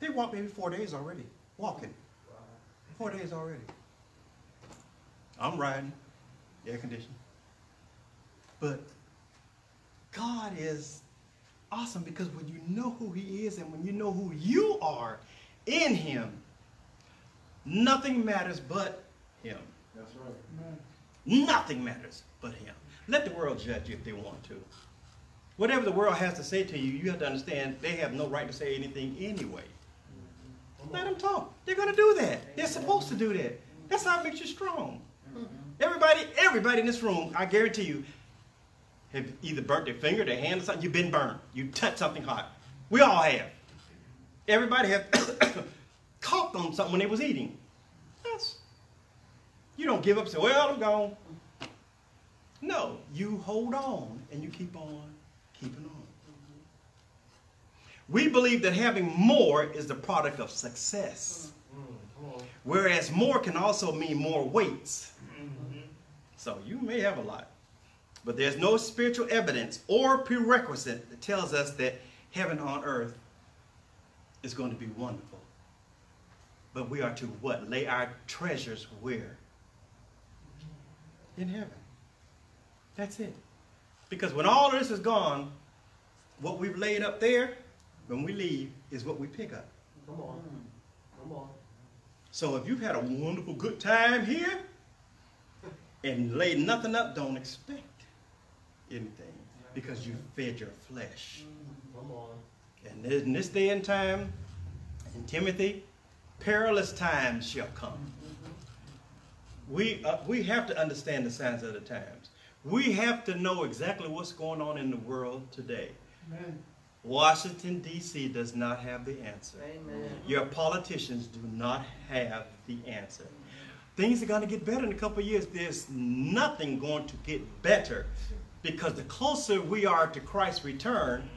They walked maybe four days already, walking. Four days already. I'm riding, air conditioning. But God is awesome because when you know who He is and when you know who you are in Him, nothing matters but Him. That's right. Nothing matters but Him. Let the world judge you if they want to. Whatever the world has to say to you, you have to understand they have no right to say anything anyway. Let them talk. They're going to do that. They're supposed to do that. That's how it makes you strong. Everybody, everybody in this room, I guarantee you, have either burnt their finger, their hand, or something. You've been burned. You touched something hot. We all have. Everybody have coughed on something when they was eating. That's, you don't give up and say, well, I'm gone. No, you hold on and you keep on keeping on. We believe that having more is the product of success. Whereas more can also mean more weights. So you may have a lot. But there's no spiritual evidence or prerequisite that tells us that heaven on earth is going to be wonderful. But we are to what? Lay our treasures where? In heaven. That's it. Because when all this is gone, what we've laid up there, when we leave, is what we pick up. Come on. Hmm. Come on. So if you've had a wonderful good time here and laid nothing up, don't expect anything because you fed your flesh. Hmm. Come on. And in this day and time, in Timothy, perilous times shall come. Mm-hmm. We, uh, we have to understand the signs of the times. We have to know exactly what's going on in the world today. Amen. Washington, D.C. does not have the answer. Amen. Your politicians do not have the answer. Things are going to get better in a couple of years. There's nothing going to get better because the closer we are to Christ's return,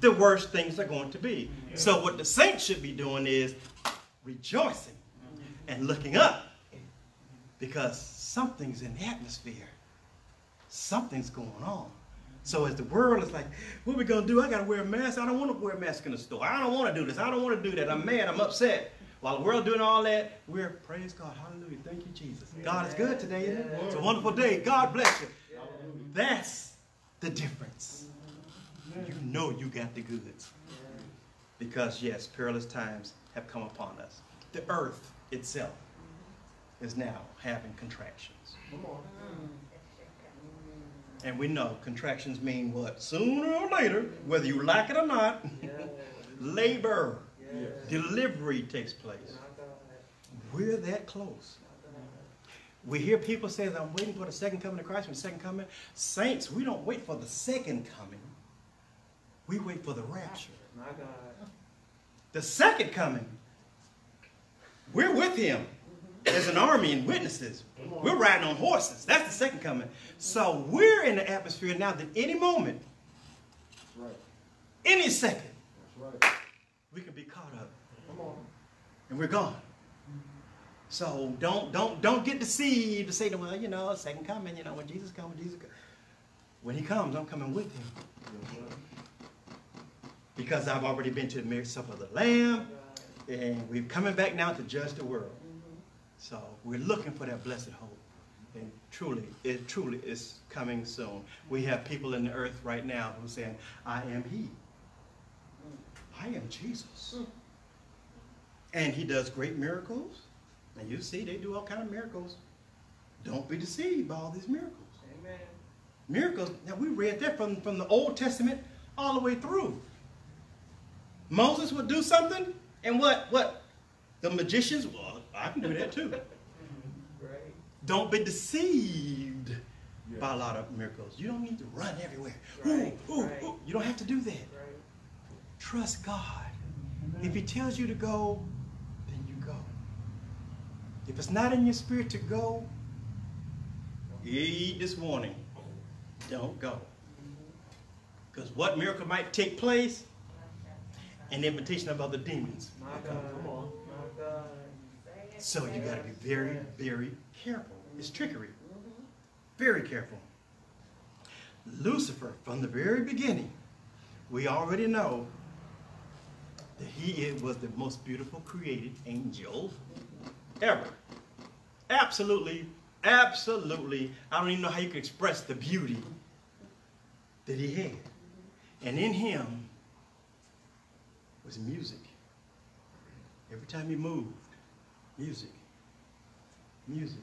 the worse things are going to be. So, what the saints should be doing is rejoicing and looking up because something's in the atmosphere, something's going on. So as the world is like, what we gonna do? I gotta wear a mask. I don't want to wear a mask in the store. I don't want to do this. I don't want to do that. I'm mad. I'm upset. While the world doing all that, we're praise God. Hallelujah. Thank you, Jesus. God is good today. Isn't it? It's a wonderful day. God bless you. That's the difference. You know you got the goods. Because yes, perilous times have come upon us. The earth itself is now having contractions. And we know contractions mean what? Sooner or later, whether you like it or not, labor, delivery takes place. We're that close. We hear people say that I'm waiting for the second coming of Christ, the second coming. Saints, we don't wait for the second coming. We wait for the rapture. My God. The second coming, we're with him as an army and witnesses. We're riding on horses. That's the second coming. So we're in the atmosphere now that any moment, right. any second, That's right. we can be caught up Come on. and we're gone. So don't don't don't get deceived to say, to well, you know, second coming, you know, when Jesus comes, when Jesus comes. When he comes, I'm coming with him. Because I've already been to the marriage supper of the Lamb, and we're coming back now to judge the world. So we're looking for that blessed hope. And truly, it truly is coming soon. We have people in the earth right now who are saying, I am he. I am Jesus. And he does great miracles. And you see, they do all kind of miracles. Don't be deceived by all these miracles. Amen. Miracles, now we read that from, from the Old Testament all the way through. Moses would do something, and what? What? The magicians, well, I can do that too. Right. Don't be deceived by a lot of miracles. You don't need to run everywhere. Right, Ooh, ooh, right. ooh. You don't have to do that. Right. Trust God. If He tells you to go, then you go. If it's not in your spirit to go, eat this warning. Don't go. Because what miracle might take place? An invitation of other demons. My God. Come on. My God. So you got to be very, very careful. It's trickery. Very careful. Lucifer, from the very beginning, we already know that he was the most beautiful created angel ever. Absolutely, absolutely. I don't even know how you can express the beauty that he had. And in him was music. Every time he moved, music, music.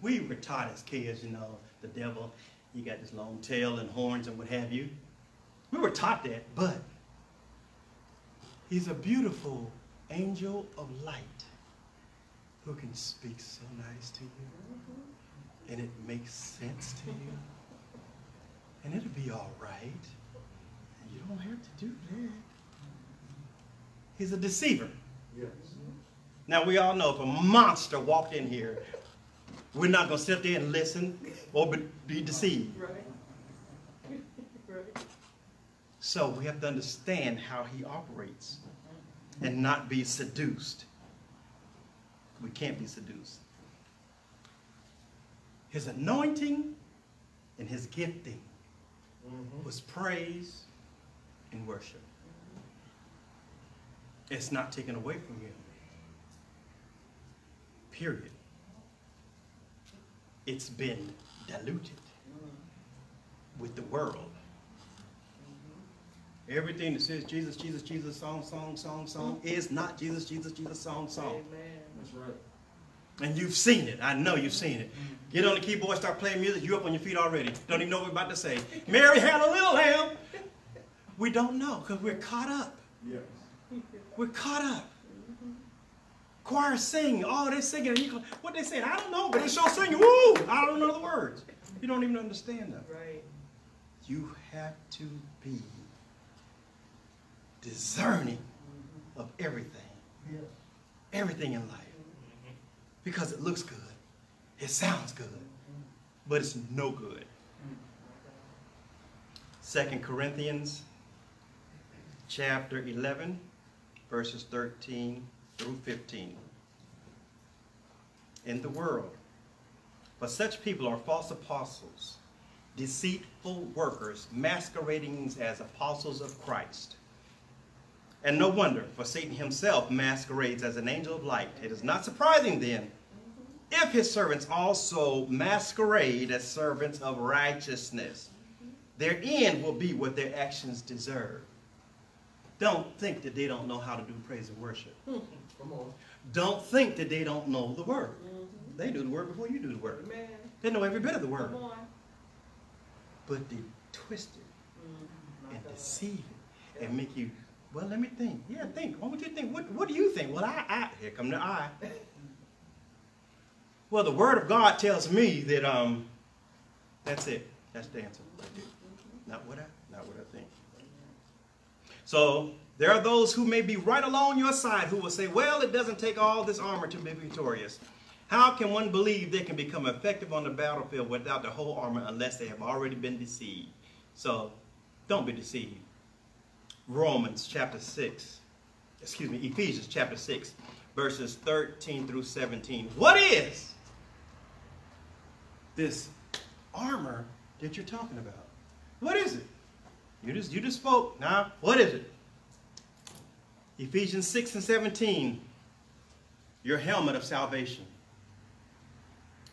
We were taught as kids, you know, the devil, he got this long tail and horns and what have you. We were taught that, but he's a beautiful angel of light who can speak so nice to you and it makes sense to you and it'll be all right. You don't have to do that. He's a deceiver. Yes. Now we all know if a monster walked in here, we're not going to sit there and listen or be, deceived. Right. right. So we have to understand how he operates and not be seduced. We can't be seduced. His anointing and his gifting Mm-hmm. was praise and worship. It's not taken away from him. Period. It's been diluted with the world. Everything that says Jesus, Jesus, Jesus, song, song, song, song is not Jesus, Jesus, Jesus, song, song. Amen. That's right. And you've seen it. I know you've seen it. Get on the keyboard, start playing music. You up on your feet already. Don't even know what we're about to say. Mary had a little lamb. We don't know because we're caught up. Yes. We're caught up. Choir sing. Oh, they're singing. And you go, what they saying? I don't know, but they sure singing. Woo! I don't know the words. You don't even understand them. Right. You have to be discerning mm-hmm. of everything. Yes. Everything in life. Mm-hmm. Because it looks good. It sounds good. Mm-hmm. But it's no good. Second Corinthians chapter 11, verses 13 through 15. In the world, but such people are false apostles, deceitful workers, masquerading as apostles of Christ. And no wonder, for Satan himself masquerades as an angel of light. It is not surprising then if his servants also masquerade as servants of righteousness. Their end will be what their actions deserve. Don't think that they don't know how to do praise and worship. Come on. Don't think that they don't know the word. They do the word before you do the word. They know every bit of the word. But they twist it Mm-hmm. and deceive it and make you, well, let me think. Yeah, think. What would you think? What, what do you think? Well, I, I, here come the I. Well, the word of God tells me that um, that's it. That's the answer there. Not what I, not what I think. So there are those who may be right along your side who will say, well, it doesn't take all this armor to be victorious. How can one believe they can become effective on the battlefield without the whole armor unless they have already been deceived? So don't be deceived. Romans chapter 6, excuse me, Ephesians chapter 6, verses 13 through 17. What is this armor that you're talking about? What is it? You just you just spoke. Now, what is it? Ephesians 6 and 17. Your helmet of salvation.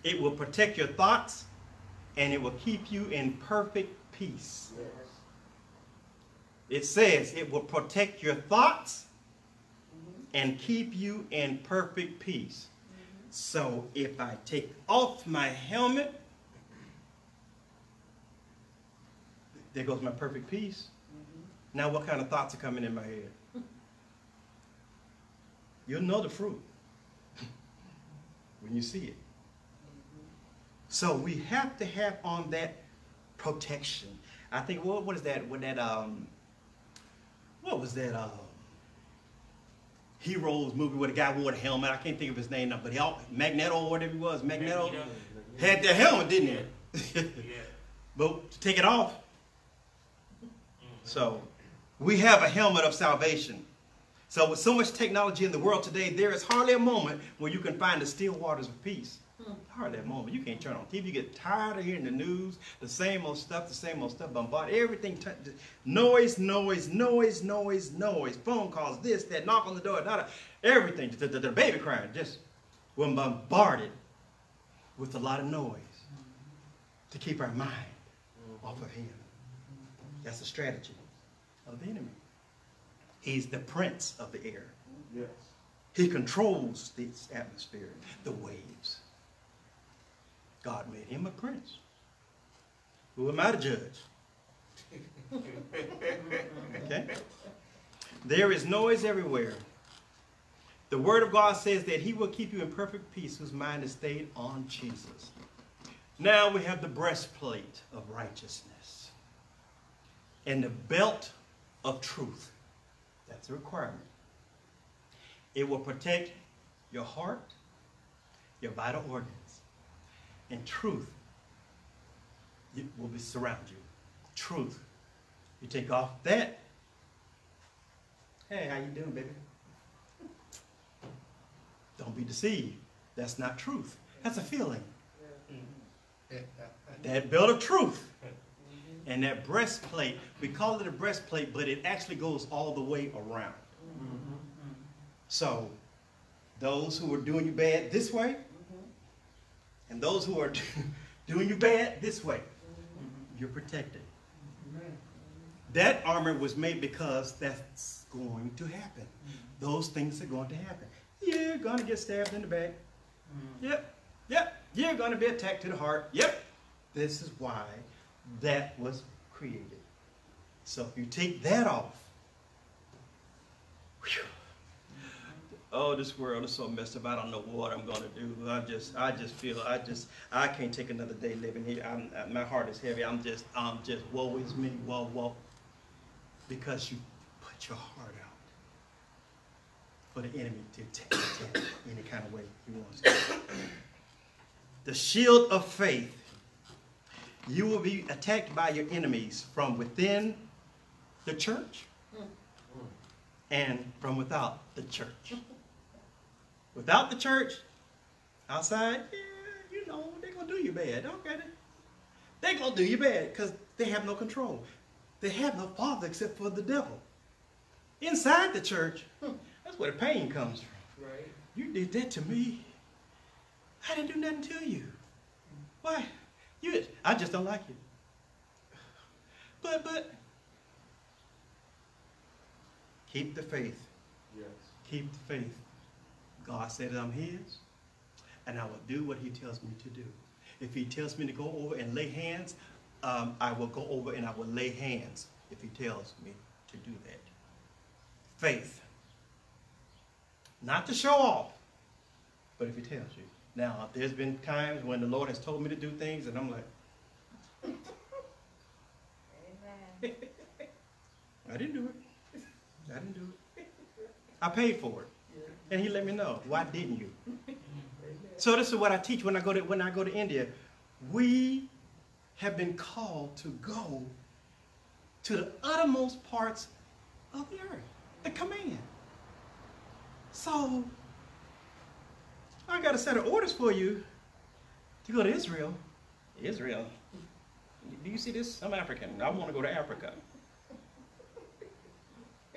It will protect your thoughts and it will keep you in perfect peace. Yes. It says it will protect your thoughts mm-hmm. and keep you in perfect peace. Mm-hmm. So if I take off my helmet, there goes my perfect peace. Mm-hmm. Now what kind of thoughts are coming in my head? You'll know the fruit when you see it. So we have to have on that protection. I think what what is that? What that um what was that um Heroes movie where the guy wore the helmet. I can't think of his name now, but he all, Magneto or whatever he was, Magneto, had the helmet, didn't he? yeah. but to take it off. So we have a helmet of salvation. So with so much technology in the world today, there is hardly a moment where you can find the still waters of peace. Hmm. Hardly a moment. You can't turn on TV. You get tired of hearing the news, the same old stuff, the same old stuff, bombard everything. Noise, noise, noise, noise, noise. Phone calls, this, that, knock on the door, not everything. The, the, the baby crying. Just we're bombarded with a lot of noise to keep our mind off of Him. That's the strategy of the enemy. He's the prince of the air. Yes. He controls this atmosphere, the waves. God made him a prince. Who am I to judge? okay? There is noise everywhere. The Word of God says that He will keep you in perfect peace whose mind is stayed on Jesus. Now we have the breastplate of righteousness and the belt of truth. That's a requirement. It will protect your heart, your vital organs, and truth it will be surround you. Truth. You take off that. Hey, how you doing, baby? Don't be deceived. That's not truth. That's a feeling. Mm-hmm. That belt of truth. And that breastplate, we call it a breastplate, but it actually goes all the way around. So, those who are doing you bad this way, and those who are doing you bad this way, you're protected. That armor was made because that's going to happen. Those things are going to happen. You're going to get stabbed in the back. Yep, yep. You're going to be attacked to the heart. Yep. This is why that was created. So if you take that off, whew, oh, this world is so messed up. I don't know what I'm gonna do. I just, I just feel, I just, I can't take another day living here. I'm, uh, my heart is heavy. I'm just, I'm just, woe is me, woe, woe, because you put your heart out for the enemy to attack, any kind of way he wants to. The shield of faith. You will be attacked by your enemies from within the church and from without the church. Without the church, outside, yeah, you know, they're going to do you bad. Okay. They're going to do you bad because they have no control. They have no father except for the devil. Inside the church, that's where the pain comes from. Right. You did that to me. I didn't do nothing to you. Why? You, I just don't like you. But, but, keep the faith. Yes. Keep the faith. God said I'm His, and I will do what He tells me to do. If He tells me to go over and lay hands, um, I will go over and I will lay hands if He tells me to do that. Faith. Not to show off, but if He tells you. Now, there's been times when the Lord has told me to do things, and I'm like, Amen. I didn't do it. I didn't do it. I paid for it. And he let me know. Why didn't you? So this is what I teach when I go to when I go to India. We have been called to go to the uttermost parts of the earth. The command. So I got a set of orders for you to go to Israel. Israel. Do you see this? I'm African. I want to go to Africa.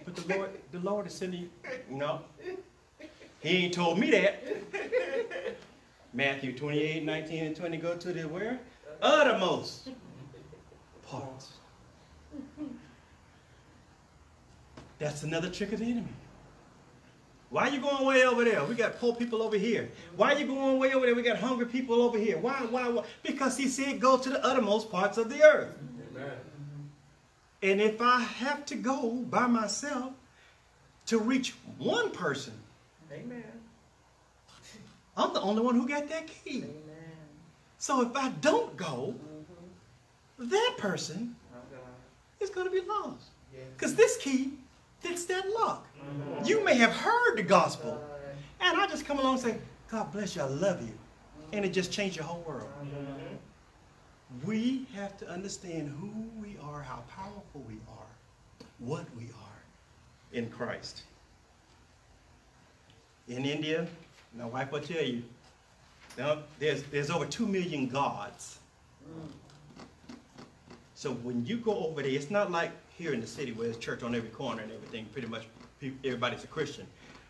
But the Lord, the Lord is sending. You. No, He ain't told me that. Matthew 28, 19, and 20. Go to the where? Uttermost parts. That's another trick of the enemy. Why are you going way over there? We got poor people over here. Why are you going way over there? We got hungry people over here. Why, why, why? Because he said go to the uttermost parts of the earth. Amen. And if I have to go by myself to reach one person, Amen. I'm the only one who got that key. Amen. So if I don't go, mm-hmm. that person oh, My is going to be lost. Because this key It's that luck. You may have heard the gospel, and I just come along and say, God bless you, I love you. And it just changed your whole world. We have to understand who we are, how powerful we are, what we are in Christ. In India, my wife will tell you, there's, there's over 2 million gods. So when you go over there, it's not like here in the city where there's church on every corner and everything, pretty much everybody's a Christian.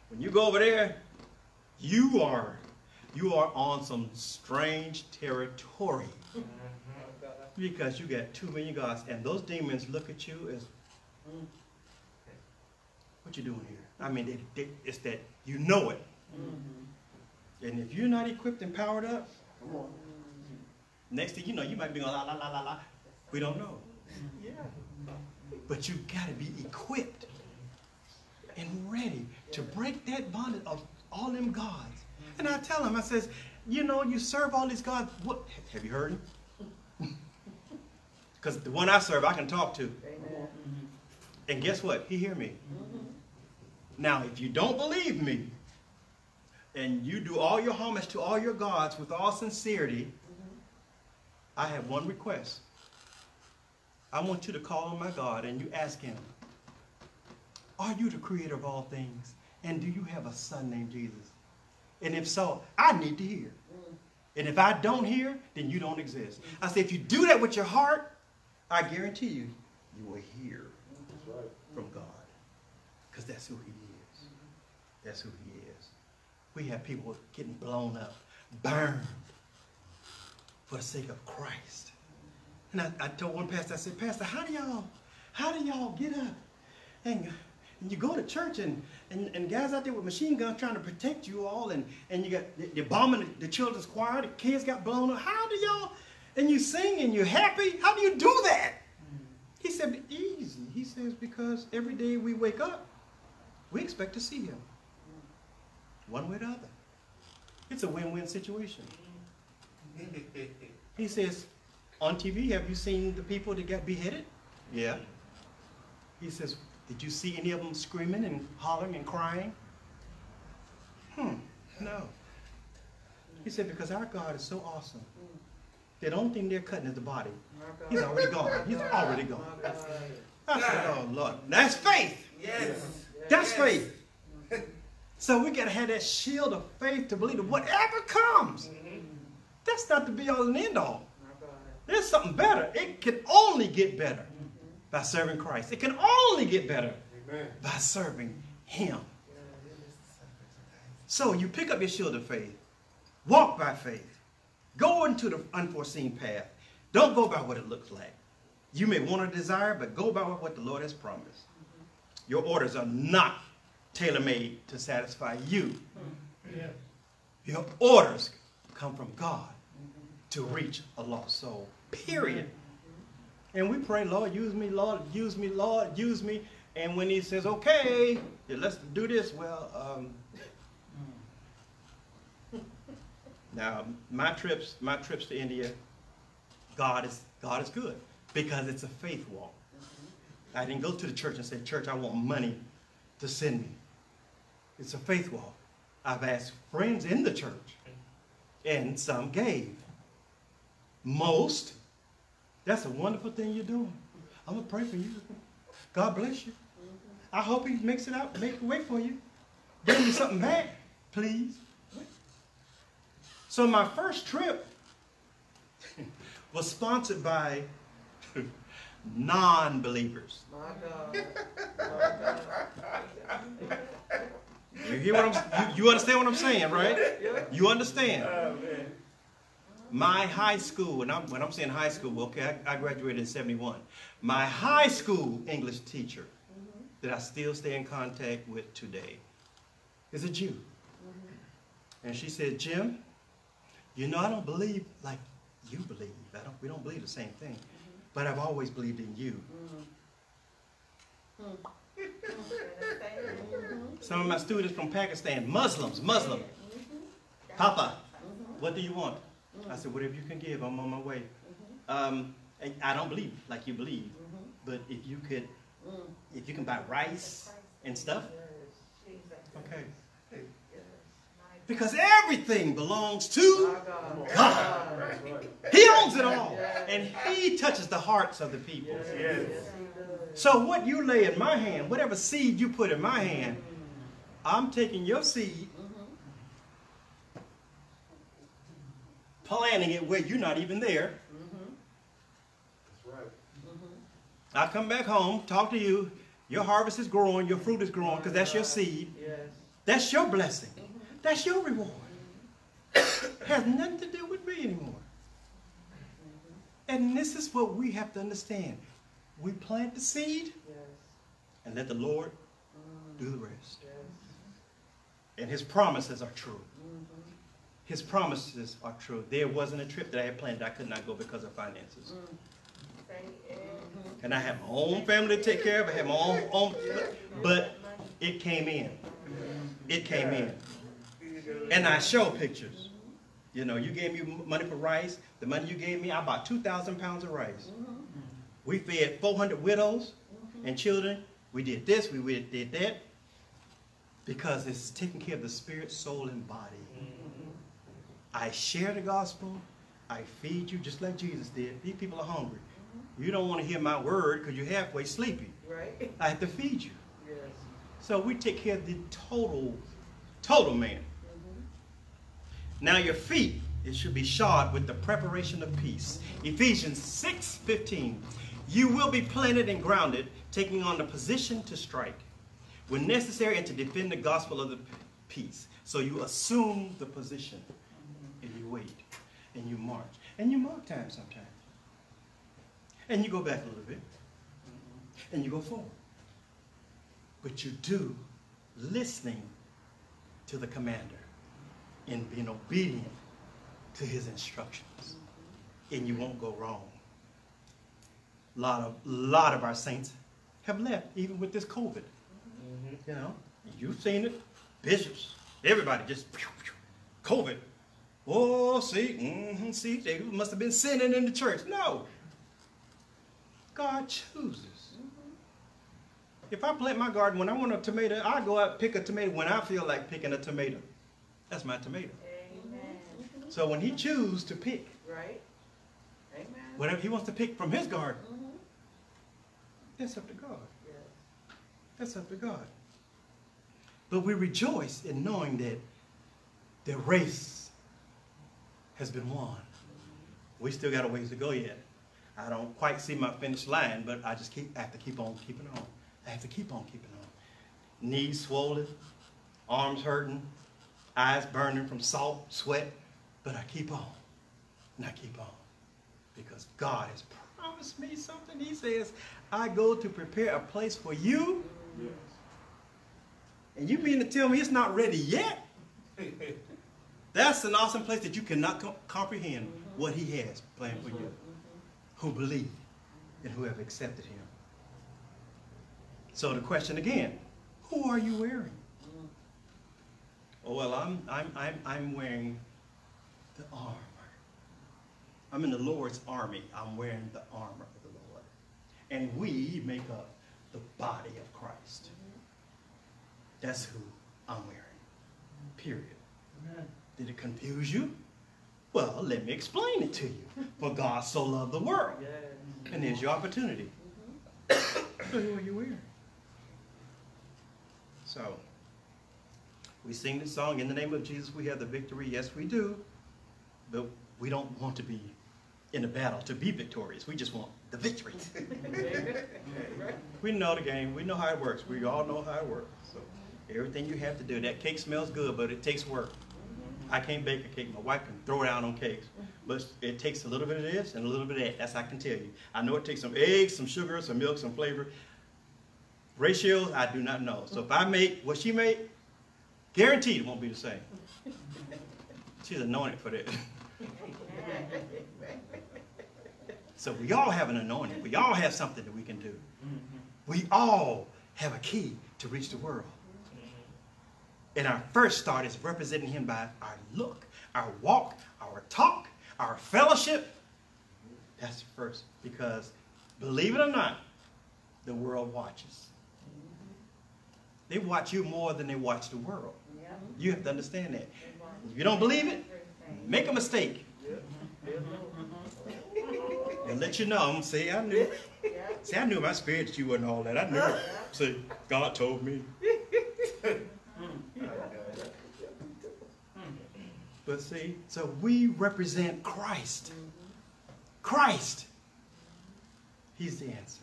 When you go over there, you are you are on some strange territory mm-hmm. because you got two million gods, and those demons look at you as, hmm, what you doing here? I mean, they, they, it's that you know it, mm-hmm. and if you're not equipped and powered up, next thing you know, you might be going la la la la la. We don't know, Yeah. But you've got to be equipped and ready to break that bondage of all them gods. And I tell him, I says, you know, you serve all these gods. What have you heard him? Because the one I serve, I can talk to. Amen. And guess what? He hear me. Now, if you don't believe me, and you do all your homage to all your gods with all sincerity, I have one request. I want you to call on my God and you ask him, Are you the creator of all things? And do you have a son named Jesus? And if so, I need to hear. And if I don't hear, then you don't exist. I say, if you do that with your heart, I guarantee you, you will hear from God. Because that's who he is. That's who he is. We have people getting blown up, burned for the sake of Christ. And I, I told one pastor, I said, Pastor, how do y'all, how do y'all get up? And, and you go to church and, and, and guys out there with machine guns trying to protect you all and, and you got, they're bombing the, the children's choir, the kids got blown up. How do y'all, and you sing and you're happy? How do you do that? He said, easy. He says, because every day we wake up, we expect to see him. One way or the other. It's a win-win situation. He says, on TV, have you seen the people that got beheaded? Yeah. He says, did you see any of them screaming and hollering and crying? Hmm, no. He said, because our God is so awesome. The only thing they're cutting is the body. He's already gone. He's already gone. I said, oh Lord, that's faith. Yes. That's faith. So we gotta have that shield of faith to believe that whatever comes, that's not the be all and end all. There's something better. It can only get better by serving Christ. It can only get better Amen. by serving Him. So you pick up your shield of faith, walk by faith, go into the unforeseen path. Don't go by what it looks like. You may want to desire, but go by what the Lord has promised. Your orders are not tailor made to satisfy you. Your orders come from God to reach a lost soul. Period. And we pray, Lord, use me, Lord, use me, Lord, use me. And when He says, okay, yeah, let's do this, well, um, now my trips, my trips to India, God is God is good because it's a faith walk. I didn't go to the church and say, Church, I want money to send me. It's a faith walk. I've asked friends in the church, and some gave. Most, that's a wonderful thing you're doing. I'm gonna pray for you. God bless you. I hope He makes it out, make a way for you. Give me something back, please. So my first trip was sponsored by non-believers. My God. You hear what I'm you, you understand what I'm saying, right? You understand. Oh, My high school, and I'm, when I'm saying high school, okay, I, I graduated in 71. My high school English teacher mm-hmm. that I still stay in contact with today is a Jew. Mm-hmm. And she said, Jim, you know, I don't believe like you believe. I don't, we don't believe the same thing. Mm-hmm. But I've always believed in you. Some of my students from Pakistan, Muslims, Muslim. Papa, what do you want? I said, whatever you can give, I'm on my way. Um, and I don't believe like you believe, but if you could, if you can buy rice and stuff? Okay. Because everything belongs to God. God. He owns it all. And He touches the hearts of the people. Yes. So what you lay in my hand, whatever seed you put in my hand, I'm taking your seed, planting it where you're not even there. Mm-hmm. That's right. Mm-hmm. I come back home, talk to you. Your harvest is growing, your fruit is growing, because that's your seed. Yes. That's your blessing. Mm-hmm. That's your reward. Has nothing to do with me anymore. And this is what we have to understand. We plant the seed Yes. and let the Lord do the rest. Yes. And his promises are true. His promises are true. There wasn't a trip that I had planned I could not go because of finances. Mm. And I had my own family to take care of. I had my own, own but it came in. It came in. And I show pictures. You know, you gave me money for rice. The money you gave me, I bought 2,000 pounds of rice. We fed 400 widows and children. We did this, we did- did that. Because it's taking care of the spirit, soul, and body. I share the gospel. I feed you just like Jesus did. These people are hungry. Mm-hmm. You don't want to hear my word because you're halfway sleepy. Right? I have to feed you. Yes. So we take care of the total, total man. Mm-hmm. Now your feet, it should be shod with the preparation of peace. Mm-hmm. Ephesians 6, 15. You will be planted and grounded, taking on the position to strike when necessary and to defend the gospel of the peace. So you assume the position wait and you march and you mark time sometimes. And you go back a little bit and you go forward. But you do listening to the commander and being obedient to his instructions. And you won't go wrong. A lot of, lot of our saints have left, even with this COVID. Mm-hmm. You know, you've seen it. Bishops, everybody just COVID. Oh, see, hmm see, they must have been sinning in the church. No. God chooses. If I plant my garden when I want a tomato, I go out pick a tomato when I feel like picking a tomato. That's my tomato. Amen. So when he chooses to pick Right? Amen. whatever he wants to pick from his garden, that's up to God. Yes. That's up to God. But we rejoice in knowing that the race has been won. We still got a ways to go yet. I don't quite see my finish line, but I just keep I have to keep on keeping on. I have to keep on keeping on. Knees swollen, arms hurting, eyes burning from salt, sweat, but I keep on. And I keep on. Because God has promised me something. He says, I go to prepare a place for you. Yes. And you mean to tell me it's not ready yet? That's an awesome place that you cannot com- comprehend what he has planned for you who believe and who have accepted him. So the question again, who are you wearing? Oh, well, I'm, I'm, I'm, I'm wearing the armor. I'm in the Lord's army. I'm wearing the armor of the Lord. And we make up the body of Christ. That's who I'm wearing. Period. Did it confuse you? Well, let me explain it to you. For God so loved the world. Yes. And there's your opportunity. so who are you wearing? So, we sing this song, In the name of Jesus we have the victory. Yes, we do. But we don't want to be in a battle to be victorious. We just want the victory. we know the game. We know how it works. We all know how it works. So, everything you have to do. That cake smells good, but it takes work. I can't bake a cake. My wife can throw it out on cakes. But it takes a little bit of this and a little bit of that. That's I can tell you. I know it takes some eggs, some sugar, some milk, some flavor. Ratios, I do not know. So if I make what she made, guaranteed it won't be the same. She's anointed for that. So we all have an anointing. We all have something that we can do. We all have a key to reach the world. And our first start is representing him by our look, our walk, our talk, our fellowship. That's the first. Because believe it or not, the world watches. Mm-hmm. They watch you more than they watch the world. You have to understand that. If you don't believe it, make a mistake. And let you know. I'm Say, I knew. See, I knew my spirit that you wasn't all that. I knew. See, God told me. but see, so we represent Christ. Christ. He's the answer.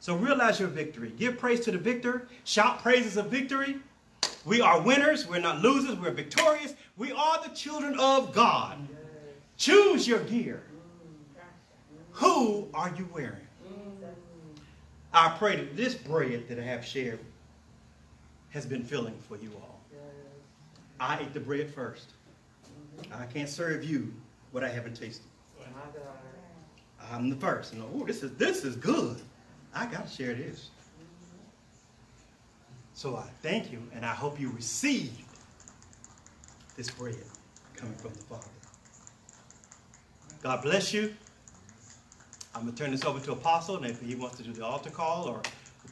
So realize your victory. Give praise to the victor. Shout praises of victory. We are winners. We're not losers. We're victorious. We are the children of God. Choose your gear. Who are you wearing? I pray that this bread that I have shared has been filling for you all. I ate the bread first. I can't serve you what I haven't tasted. I'm the first. And oh, this is this is good. I gotta share this. So I thank you, and I hope you receive this bread coming from the Father. God bless you. I'm gonna turn this over to Apostle, and if he wants to do the altar call or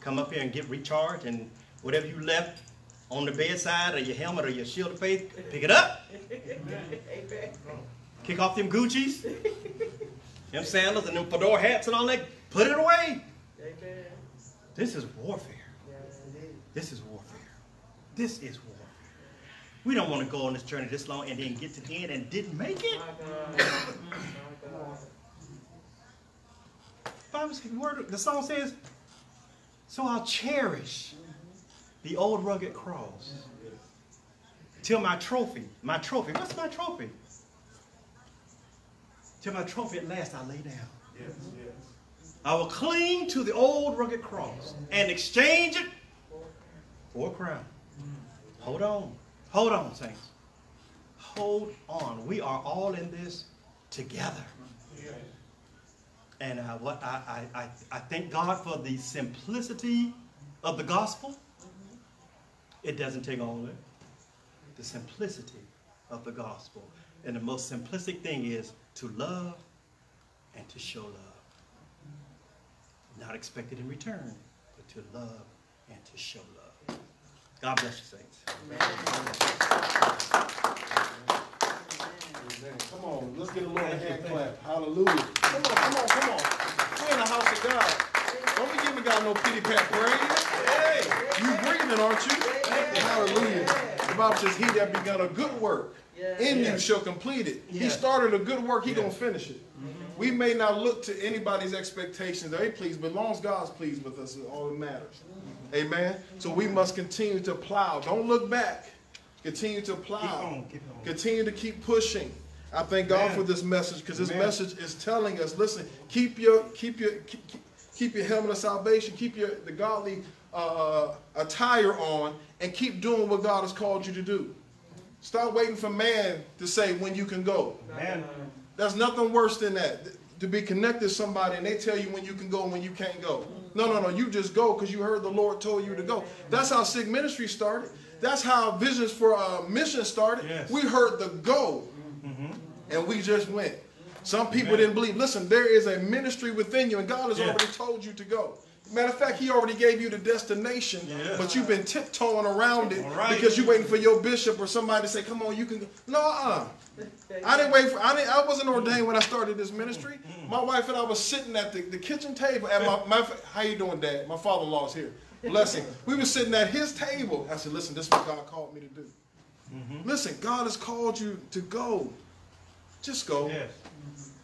come up here and get recharged, and whatever you left on the bedside or your helmet or your shield of faith, pick it up. Amen. Kick off them Gucci's, them sandals, and them fedora hats and all that. Put it away. Amen. This is warfare. Yes. This is warfare. This is warfare. We don't want to go on this journey this long and then get to the end and didn't make it. Bible the song says, "So I'll cherish the old rugged cross till my trophy, my trophy. What's my trophy? Till my trophy at last I lay down. I will cling to the old rugged cross and exchange it for a crown. Hold on. Hold on, saints. Hold on. We are all in this together. And uh, what I, I, I thank God for the simplicity of the gospel. It doesn't take all of it. The simplicity of the gospel. And the most simplistic thing is to love and to show love not expected in return, but to love and to show love. God bless you, saints. Amen. Come on, let's get a little hand clap. Hallelujah. Come on, come on, come on. We're in the house of God. Don't be giving God no pity pat praise. Hey, you breathing, aren't you? Hallelujah. The Bible says, He that begun a good work in you shall complete it. He started a good work, He Yes. gonna finish it. We may not look to anybody's expectations, they pleased, but as long as God's pleased with us, it's all that matters. Amen. So we must continue to plow. Don't look back. Continue to plow. Keep on, keep on. Continue to keep pushing. I thank God Amen. for this message because this message is telling us, listen, keep your keep your keep, keep- keep your helmet of salvation, keep your the godly uh, attire on, and keep doing what God has called you to do. Stop waiting for man to say when you can go. Man, There's nothing worse than that. To be connected to somebody and they tell you when you can go and when you can't go. No, no, no. You just go because you heard the Lord told you to go. That's how Sig Ministry started. That's how Visions for uh, Mission started. Yes. We heard the go and we just went. Some people Amen. didn't believe. Listen, there is a ministry within you and God has Yeah. already told you to go. Matter of fact, He already gave you the destination, Yeah. but you've been tiptoeing around it right. because you're waiting for your bishop or somebody to say, "Come on, you can." go. No, uh. I didn't wait for. I didn't. I wasn't ordained when I started this ministry. Mm, mm, mm. My wife and I was sitting at the, the kitchen table. At my, my how you doing, Dad? My father-in-law's here. Blessing. We were sitting at his table. I said, "Listen, this is what God called me to do. Mm-hmm. Listen, God has called you to go. Just go. yes.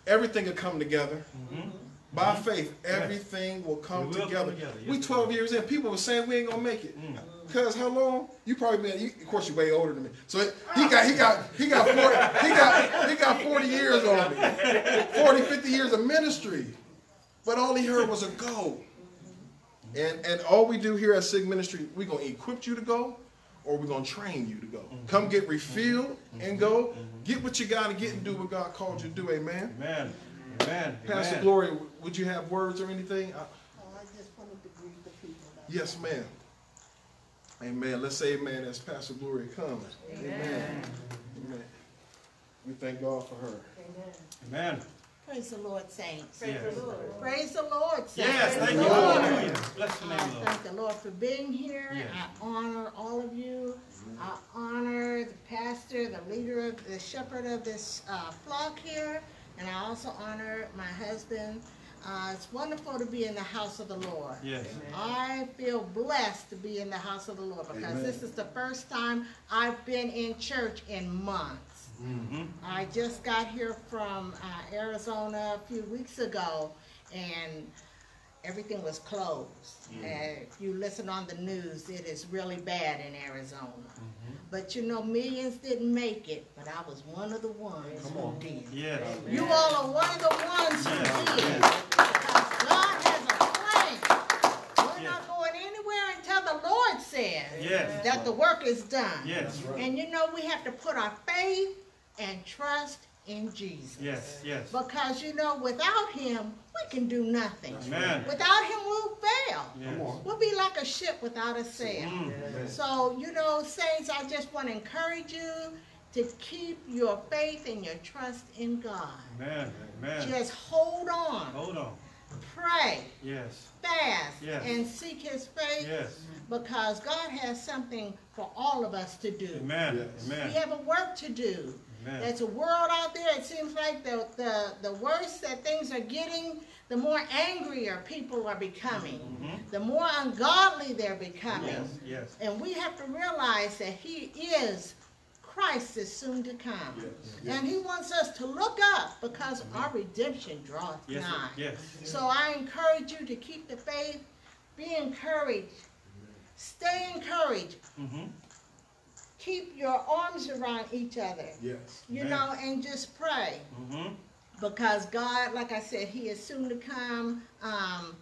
Everything will come together." Mm-hmm. By faith, everything will come It will come together. together. Yes, we 12 years in. People were saying we ain't gonna make it. Mm. Cause how long? You probably been. You, of course, you're way older than me. So he ah. got he got he got 40, he got he got 40 years on me. 40, 50 years of ministry. But all he heard was a go. And and all we do here at Sig Ministry, we're gonna equip you to go, or we're gonna train you to go. Mm-hmm. Come get mm-hmm. refilled and go. Mm-hmm. Get what you gotta get and do what God called you to do. Amen. Amen. Amen. Pastor Amen. Gloria, would you have words or anything? I- Oh, I just wanted to greet the people. Yes, ma'am. Amen. Let's say amen as Pastor Gloria comes. Amen. Amen. We thank God for her. Amen. Amen. Praise the Lord, saints. Praise Yes. the Lord. Praise the Lord, saints. Yes, thank the you. Lord. Hallelujah. Bless your I Lord. thank the Lord for being here. Yes. I honor all of you. I honor the pastor, the leader of the shepherd of this uh, flock here, and I also honor my husband. Uh, it's wonderful to be in the house of the Lord. Yes. I feel blessed to be in the house of the Lord because this is the first time I've been in church in months. Mhm. I just got here from uh, Arizona a few weeks ago, and everything was closed. And if you listen on the news, it is really bad in Arizona. But you know, millions didn't make it, but I was one of the ones Come who did. Yes. You all are one of the ones who did. yes. Because God has a plan. We're Yes. not going anywhere until the Lord says Yes. that the work is done. Yes. And you know, we have to put our faith and trust in Jesus. Yes. Yes. Because you know, without him, we can do nothing. Amen. Without him, we'll fail. Yes. We'll be like a ship without a sail. Mm. So, you know, saints, I just want to encourage you to keep your faith and your trust in God. Amen. Amen. Just hold on, Hold on. pray, Yes. fast, Yes. and seek his face Yes. because God has something for all of us to do. Amen. Yes. We have a work to do. Amen. There's a world out there, it seems like the, the, the worse that things are getting, the more angrier people are becoming. Mhm. The more ungodly they're becoming. Yes. Yes. And we have to realize that He is, Christ is soon to come. And He wants us to look up because our redemption draweth Yes. nigh. Yes. So I encourage you to keep the faith, be encouraged, stay encouraged, Mm-hmm. Keep your arms around each other, Yes. you Amen. know, and just pray. Mm-hmm. Because God, like I said, He is soon to come. Um,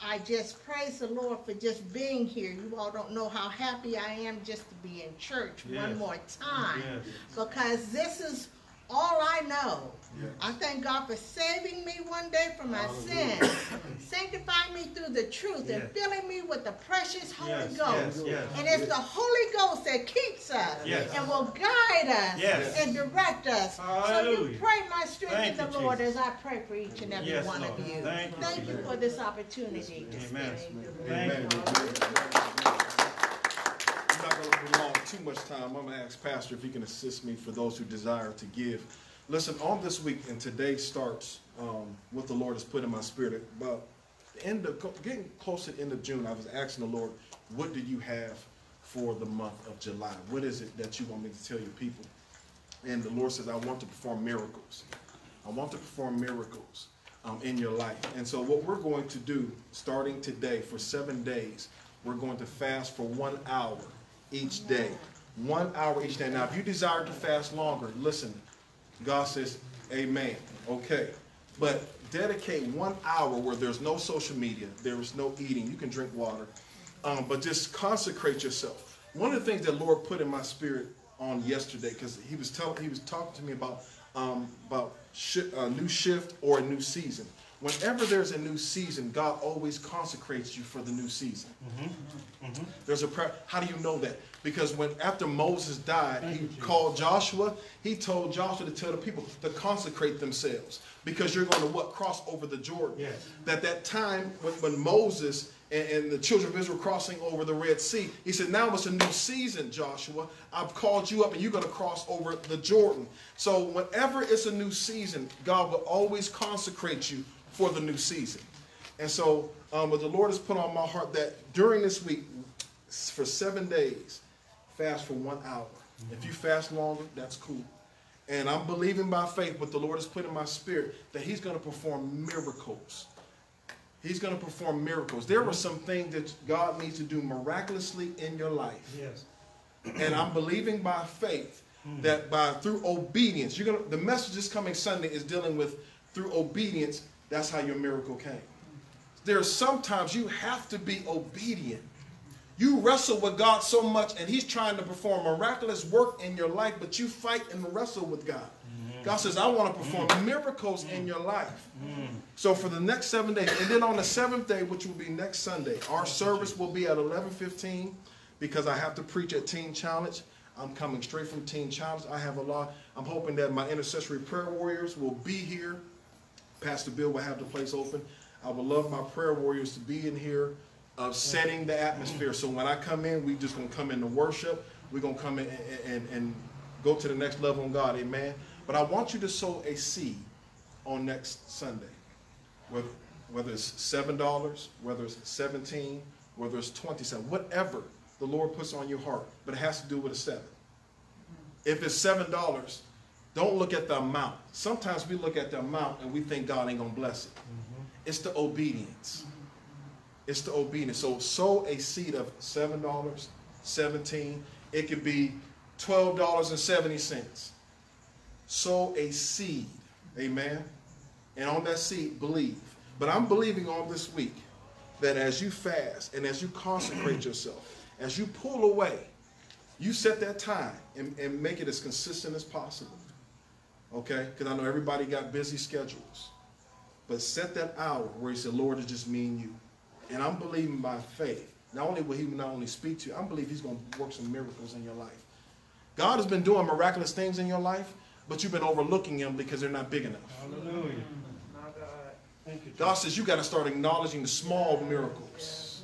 I just praise the Lord for just being here. You all don't know how happy I am just to be in church Yes. one more time. Yes. Because this is all I know. Yes. I thank God for saving me one day from my sins, sanctifying me through the truth, and filling me with the precious Holy Yes. Ghost. Yes. Yes. And it's the Holy Ghost that keeps us Yes. and will guide us Yes. and direct us. So you pray my strength Thank in the you, Lord Jesus. as I pray for each and every Yes, one Lord. of you. Thank you, for this opportunity to Amen. speak. Thank you. I'm not going to prolong too much time. I'm going to ask Pastor if he can assist me for those who desire to give. Listen, on this week, and today starts um, what the Lord has put in my spirit. About the end of getting close to the end of June, I was asking the Lord, "What do you have for the month of July? What is it that you want me to tell your people?" And the Lord says, "I want to perform miracles. I want to perform miracles um, in your life." And so, what we're going to do, starting today for seven days, we're going to fast for one hour each day. One hour each day. Now, if you desire to fast longer, listen. God says, Amen. Okay. But dedicate one hour where there's no social media, there is no eating. You can drink water, um, but just consecrate yourself. One of the things that Lord put in my spirit on yesterday, because He was telling, He was talking to me about um, about shi a new shift or a new season. Whenever there's a new season, God always consecrates you for the new season. There's a prayer. How do you know that? Because when after Moses died, he called Joshua. He told Joshua to tell the people to consecrate themselves because you're going to what cross over the Jordan. Yes. That that time when, when Moses and, and the children of Israel crossing over the Red Sea, he said, "Now it's a new season, Joshua. I've called you up, and you're going to cross over the Jordan." So whenever it's a new season, God will always consecrate you for the new season. And so, um, what the Lord has put on my heart that during this week, for seven days, fast for one hour. If you fast longer, that's cool. And I'm believing by faith what the Lord has put in my spirit that He's going to perform miracles. He's going to perform miracles. There are some things that God needs to do miraculously in your life. Yes. And I'm believing by faith that by through obedience, you're gonna the message this coming Sunday is dealing with through obedience, that's how your miracle came. There's sometimes you have to be obedient. You wrestle with God so much, and He's trying to perform miraculous work in your life, but you fight and wrestle with God. God says, I want to perform miracles in your life. So for the next seven days, and then on the seventh day, which will be next Sunday, our service will be at 11:15 because I have to preach at Teen Challenge. I'm coming straight from Teen Challenge. I have a lot. I'm hoping that my intercessory prayer warriors will be here Pastor Bill will have the place open. I would love my prayer warriors to be in here of setting the atmosphere. So when I come in, we just gonna come in to worship. We're gonna come in and, and, and go to the next level in God, amen. But I want you to sow a seed on next Sunday. Whether, whether it's seven dollars, whether it's seventeen, whether it's twenty-seven, whatever the Lord puts on your heart, but it has to do with a seven. If it's seven dollars, don't look at the amount. Sometimes we look at the amount and we think God ain't gonna bless it. Mm-hmm. It's the obedience. It's the obedience. So sow a seed of seven dollars, seventeen. It could be twelve dollars and seventy cents. Sow a seed, amen. And on that seed, believe. But I'm believing on this week that as you fast and as you consecrate yourself, as you pull away, you set that time and, and make it as consistent as possible. Okay? Because I know everybody got busy schedules. But set that hour where you say, Lord, it's just me and you. And I'm believing by faith. Not only will he not only speak to you, I believe he's going to work some miracles in your life. God has been doing miraculous things in your life, but you've been overlooking them because they're not big enough. Hallelujah. God. Thank you, God says you got to start acknowledging the small miracles.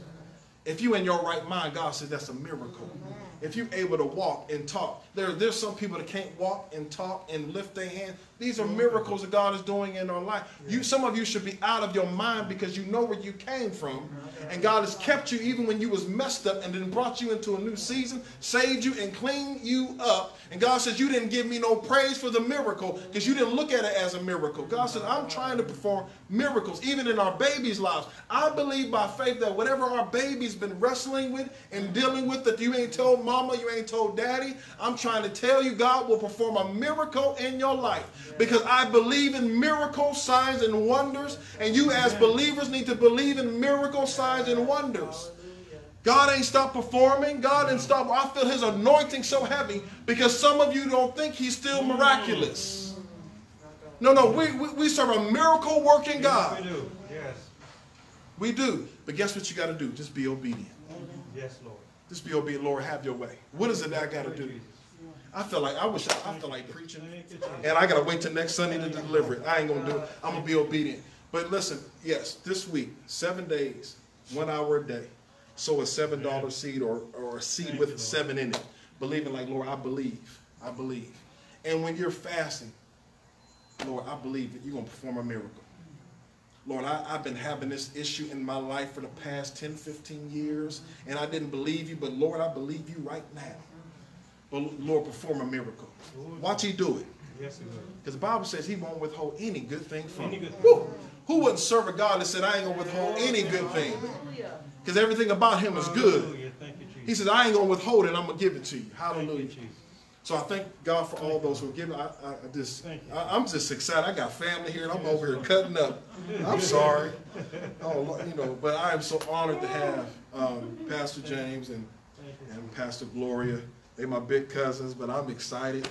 If you in your right mind, God says that's a miracle. If you're able to walk and talk, there, there's some people that can't walk and talk and lift their hand. These are mm-hmm. miracles that God is doing in our life. You, some of you should be out of your mind because you know where you came from, mm-hmm. and God has kept you even when you was messed up, and then brought you into a new season, saved you and cleaned you up. And God says you didn't give me no praise for the miracle because you didn't look at it as a miracle. God says I'm trying to perform miracles even in our babies' lives. I believe by faith that whatever our baby's been wrestling with and dealing with that you ain't told mama, you ain't told daddy, I'm trying to tell you God will perform a miracle in your life because I believe in miracles, signs, and wonders. And you as believers need to believe in miracles, signs, and wonders. God ain't stopped performing. God ain't stopped. I feel his anointing so heavy because some of you don't think he's still mm. miraculous. No, no, we, we, we serve a miracle working God. We do. Yes. We do. But guess what you got to do? Just be obedient. Yes, Lord. Just be obedient. Lord, have your way. What is it that I got to do? I feel like I wish I, I feel like preaching. Thank you, Jesus. And I gotta wait till next Sunday to deliver it. I ain't gonna do it. I'm gonna be obedient. But listen, yes, this week, seven days, one hour a day. Sow a seven dollar seed or, or a seed with seven in it. Believing like, Lord, I believe. I believe. And when you're fasting, Lord, I believe that you're gonna perform a miracle. Lord, I, I've been having this issue in my life for the past 10, 15 years, and I didn't believe you, but Lord, I believe you right now. But Lord, perform a miracle. Watch he do it. Yes, he will. Because the Bible says he won't withhold any good thing from Any you. good thing. Who wouldn't serve a God that said, I ain't going to withhold any good thing? Because everything about him is good. Hallelujah. Thank you, Jesus. He says, I ain't going to withhold it. I'm going to give it to you. Thank you, Hallelujah. So I thank God for all those who are giving. I, I, just. I, I'm just excited. I got family here, and I'm over here cutting up. I'm sorry. Oh, you know, but I am so honored to have um, Pastor James and, and Pastor Gloria. They're my big cousins, but I'm excited.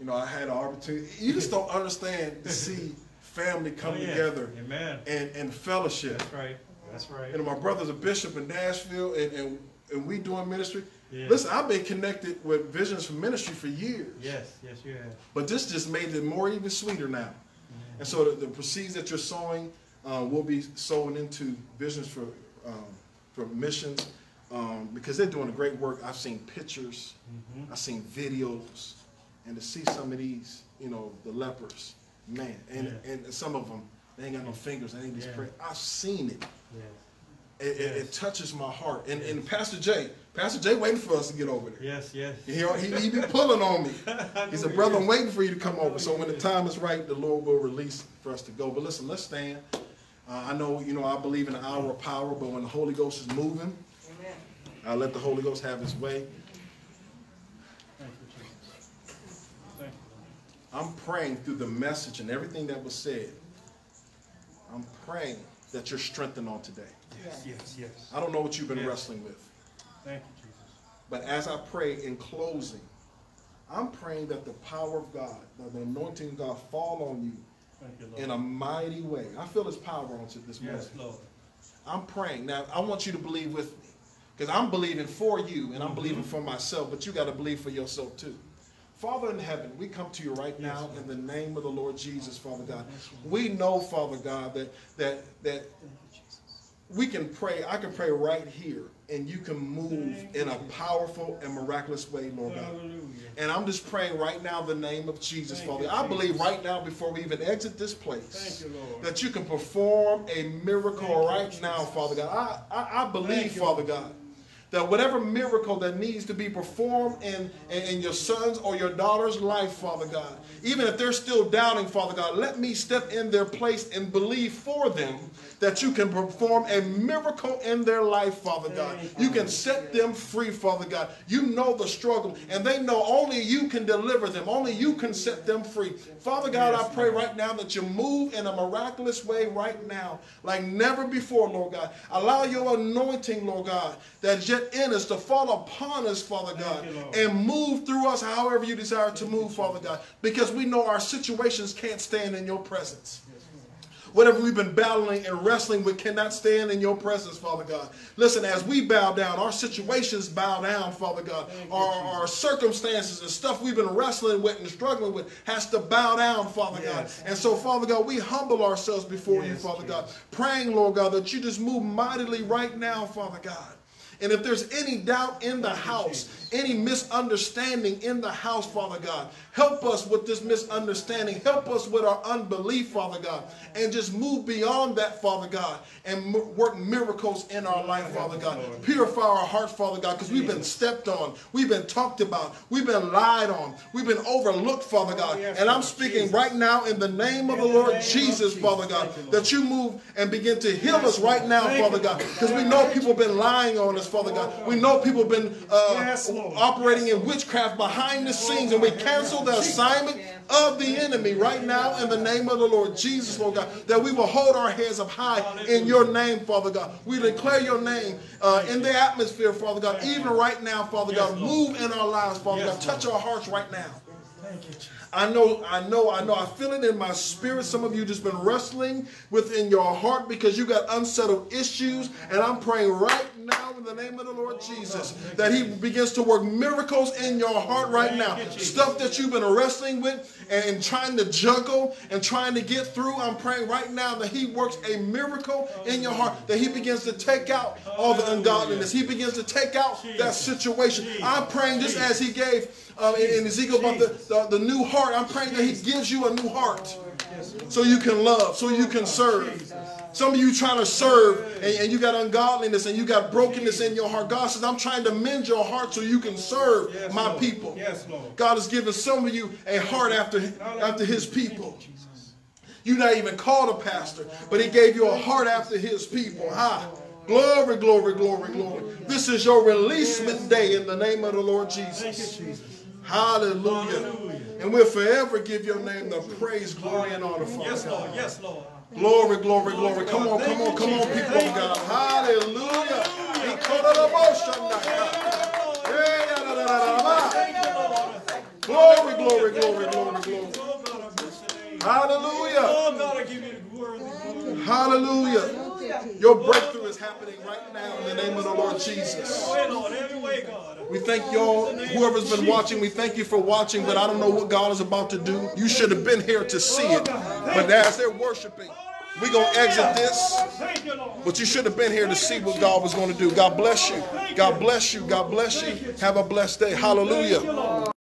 You know, I had an opportunity. You just don't understand to see family come Oh, yeah. together Amen. and, and fellowship. That's right. That's right. You know, my brother's a bishop in Nashville, and, and, and we doing ministry. Yeah. Listen, I've been connected with Visions for Ministry for years. Yes, yes, you have. But this just made it more even sweeter now. And so the, the proceeds that you're sowing uh, will be sown into Visions for um, for missions um, because they're doing a great work. I've seen pictures, Mhm. I've seen videos, and to see some of these, you know, the lepers, man, and Yeah. and some of them they ain't got no fingers, they ain't just Yeah. pray. I've seen it. Yes. It, it, it touches my heart. And, and Pastor Jay, Pastor Jay waiting for us to get over there. Yes, yes. He, he, he been pulling on me. He said, brother, is. I'm waiting for you to come over. So when the time is right, the Lord will release for us to go. But listen, let's stand. Uh, I know, you know, I believe in the hour of power, but when the Holy Ghost is moving, Amen. I let the Holy Ghost have his way. Thank you, Jesus. Thank you. I'm praying through the message and everything that was said. I'm praying that you're strengthened on today. Yes, yes, yes. I don't know what you've been Yes. wrestling with. Thank you, Jesus. But as I pray in closing, I'm praying that the power of God, that the anointing of God fall on you you, Lord. in a mighty way. I feel his power on you this morning. Yes, Lord. I'm praying. Now, I want you to believe with me. Because I'm believing for you and I'm believing Mm-hmm. for myself, but you got to believe for yourself too. Father in heaven, we come to you right now in the name of the Lord Jesus, Father God. We know, Father God, that that that we can pray. I can pray right here, and you can move in a powerful and miraculous way, Lord God. Hallelujah. And I'm just praying right now the name of Jesus, Thank Father. you, I believe right now, before we even exit this place, Thank you, Lord. that you can perform a miracle Thank you, right now, Father God. I, I, I believe, Father God, that whatever miracle that needs to be performed in, in, in your son's or your daughter's life, Father God, even if they're still doubting, Father God, let me step in their place and believe for them that you can perform a miracle in their life, Father God. You can set them free, Father God. You know the struggle, and they know only you can deliver them. Only you can set them free. Father God, I pray right now that you move in a miraculous way right now, like never before, Lord God. Allow your anointing, Lord God, that's yet in us to fall upon us, Father God, and move through us however you desire to move, Father God, because we know our situations can't stand in your presence. Whatever we've been battling and wrestling with cannot stand in your presence, Father God. Listen, as we bow down, our situations bow down, Father God. Our, our circumstances and stuff we've been wrestling with and struggling with has to bow down, Father Yes. God. And so, Father God, we humble ourselves before you, Yes, Father God, praying, Lord God, that you just move mightily right now, Father God. And if there's any doubt in the house, any misunderstanding in the house, Father God, help us with this misunderstanding. Help us with our unbelief, Father God, and just move beyond that, Father God, and work miracles in our life, Father God. Purify our hearts, Father God, because we've been stepped on, we've been talked about, we've been lied on, we've been overlooked, Father God. And I'm speaking right now in the name of the Lord Jesus. Father God, Thank you, Lord. that you move and begin to heal us right now, Father God, because we know people have been lying on us, Father God. We know people have been uh, Yes, operating in witchcraft behind the scenes, and we cancel the assignment of the enemy right now in the name of the Lord Jesus, Lord God, that we will hold our heads up high in your name, Father God. We declare your name uh, in the atmosphere, Father God, even right now, Father God. Move in our lives, Father God. Touch our hearts right now. Thank you, Jesus. I know, I know, I know. I feel it in my spirit. Some of you just been wrestling within your heart because you got unsettled issues. And I'm praying right now in the name of the Lord Jesus that He begins to work miracles in your heart right now. Stuff that you've been wrestling with and trying to juggle and trying to get through. I'm praying right now that He works a miracle in your heart, that He begins to take out all the ungodliness. He begins to take out that situation. I'm praying just as He gave uh, in, in Ezekiel about the, the, the new heart. I'm praying that He gives you a new heart so you can love, so you can serve. Some of you trying to serve and, and you got ungodliness and you got brokenness in your heart. God says, I'm trying to mend your heart so you can serve Yes, my Lord. people. Yes, Lord. God has given some of you a heart after, after his people. You're not even called a pastor, but he gave you a heart after his people. Ha. Glory, glory, glory, glory. This is your releasement day in the name of the Lord Jesus. Hallelujah. Hallelujah. And we'll forever give your name the praise, glory, and honor, Father Yes, Lord. Yes, Lord. Glory, glory, glory. Come on, come on, come on, people of God. Hallelujah. Glory, glory, glory, glory, glory. God, I bless your name. Hallelujah. Oh, God, give you the glory. glory. Hallelujah. Your breakthrough is happening right now in the name of the Lord Jesus. We thank y'all, whoever's been watching, we thank you for watching, but I don't know what God is about to do. You should have been here to see it. But as they're worshiping, we're going to exit this. But you should have been here to see what God was going to do. God bless you. God bless you. God bless you. Have a blessed day. Hallelujah.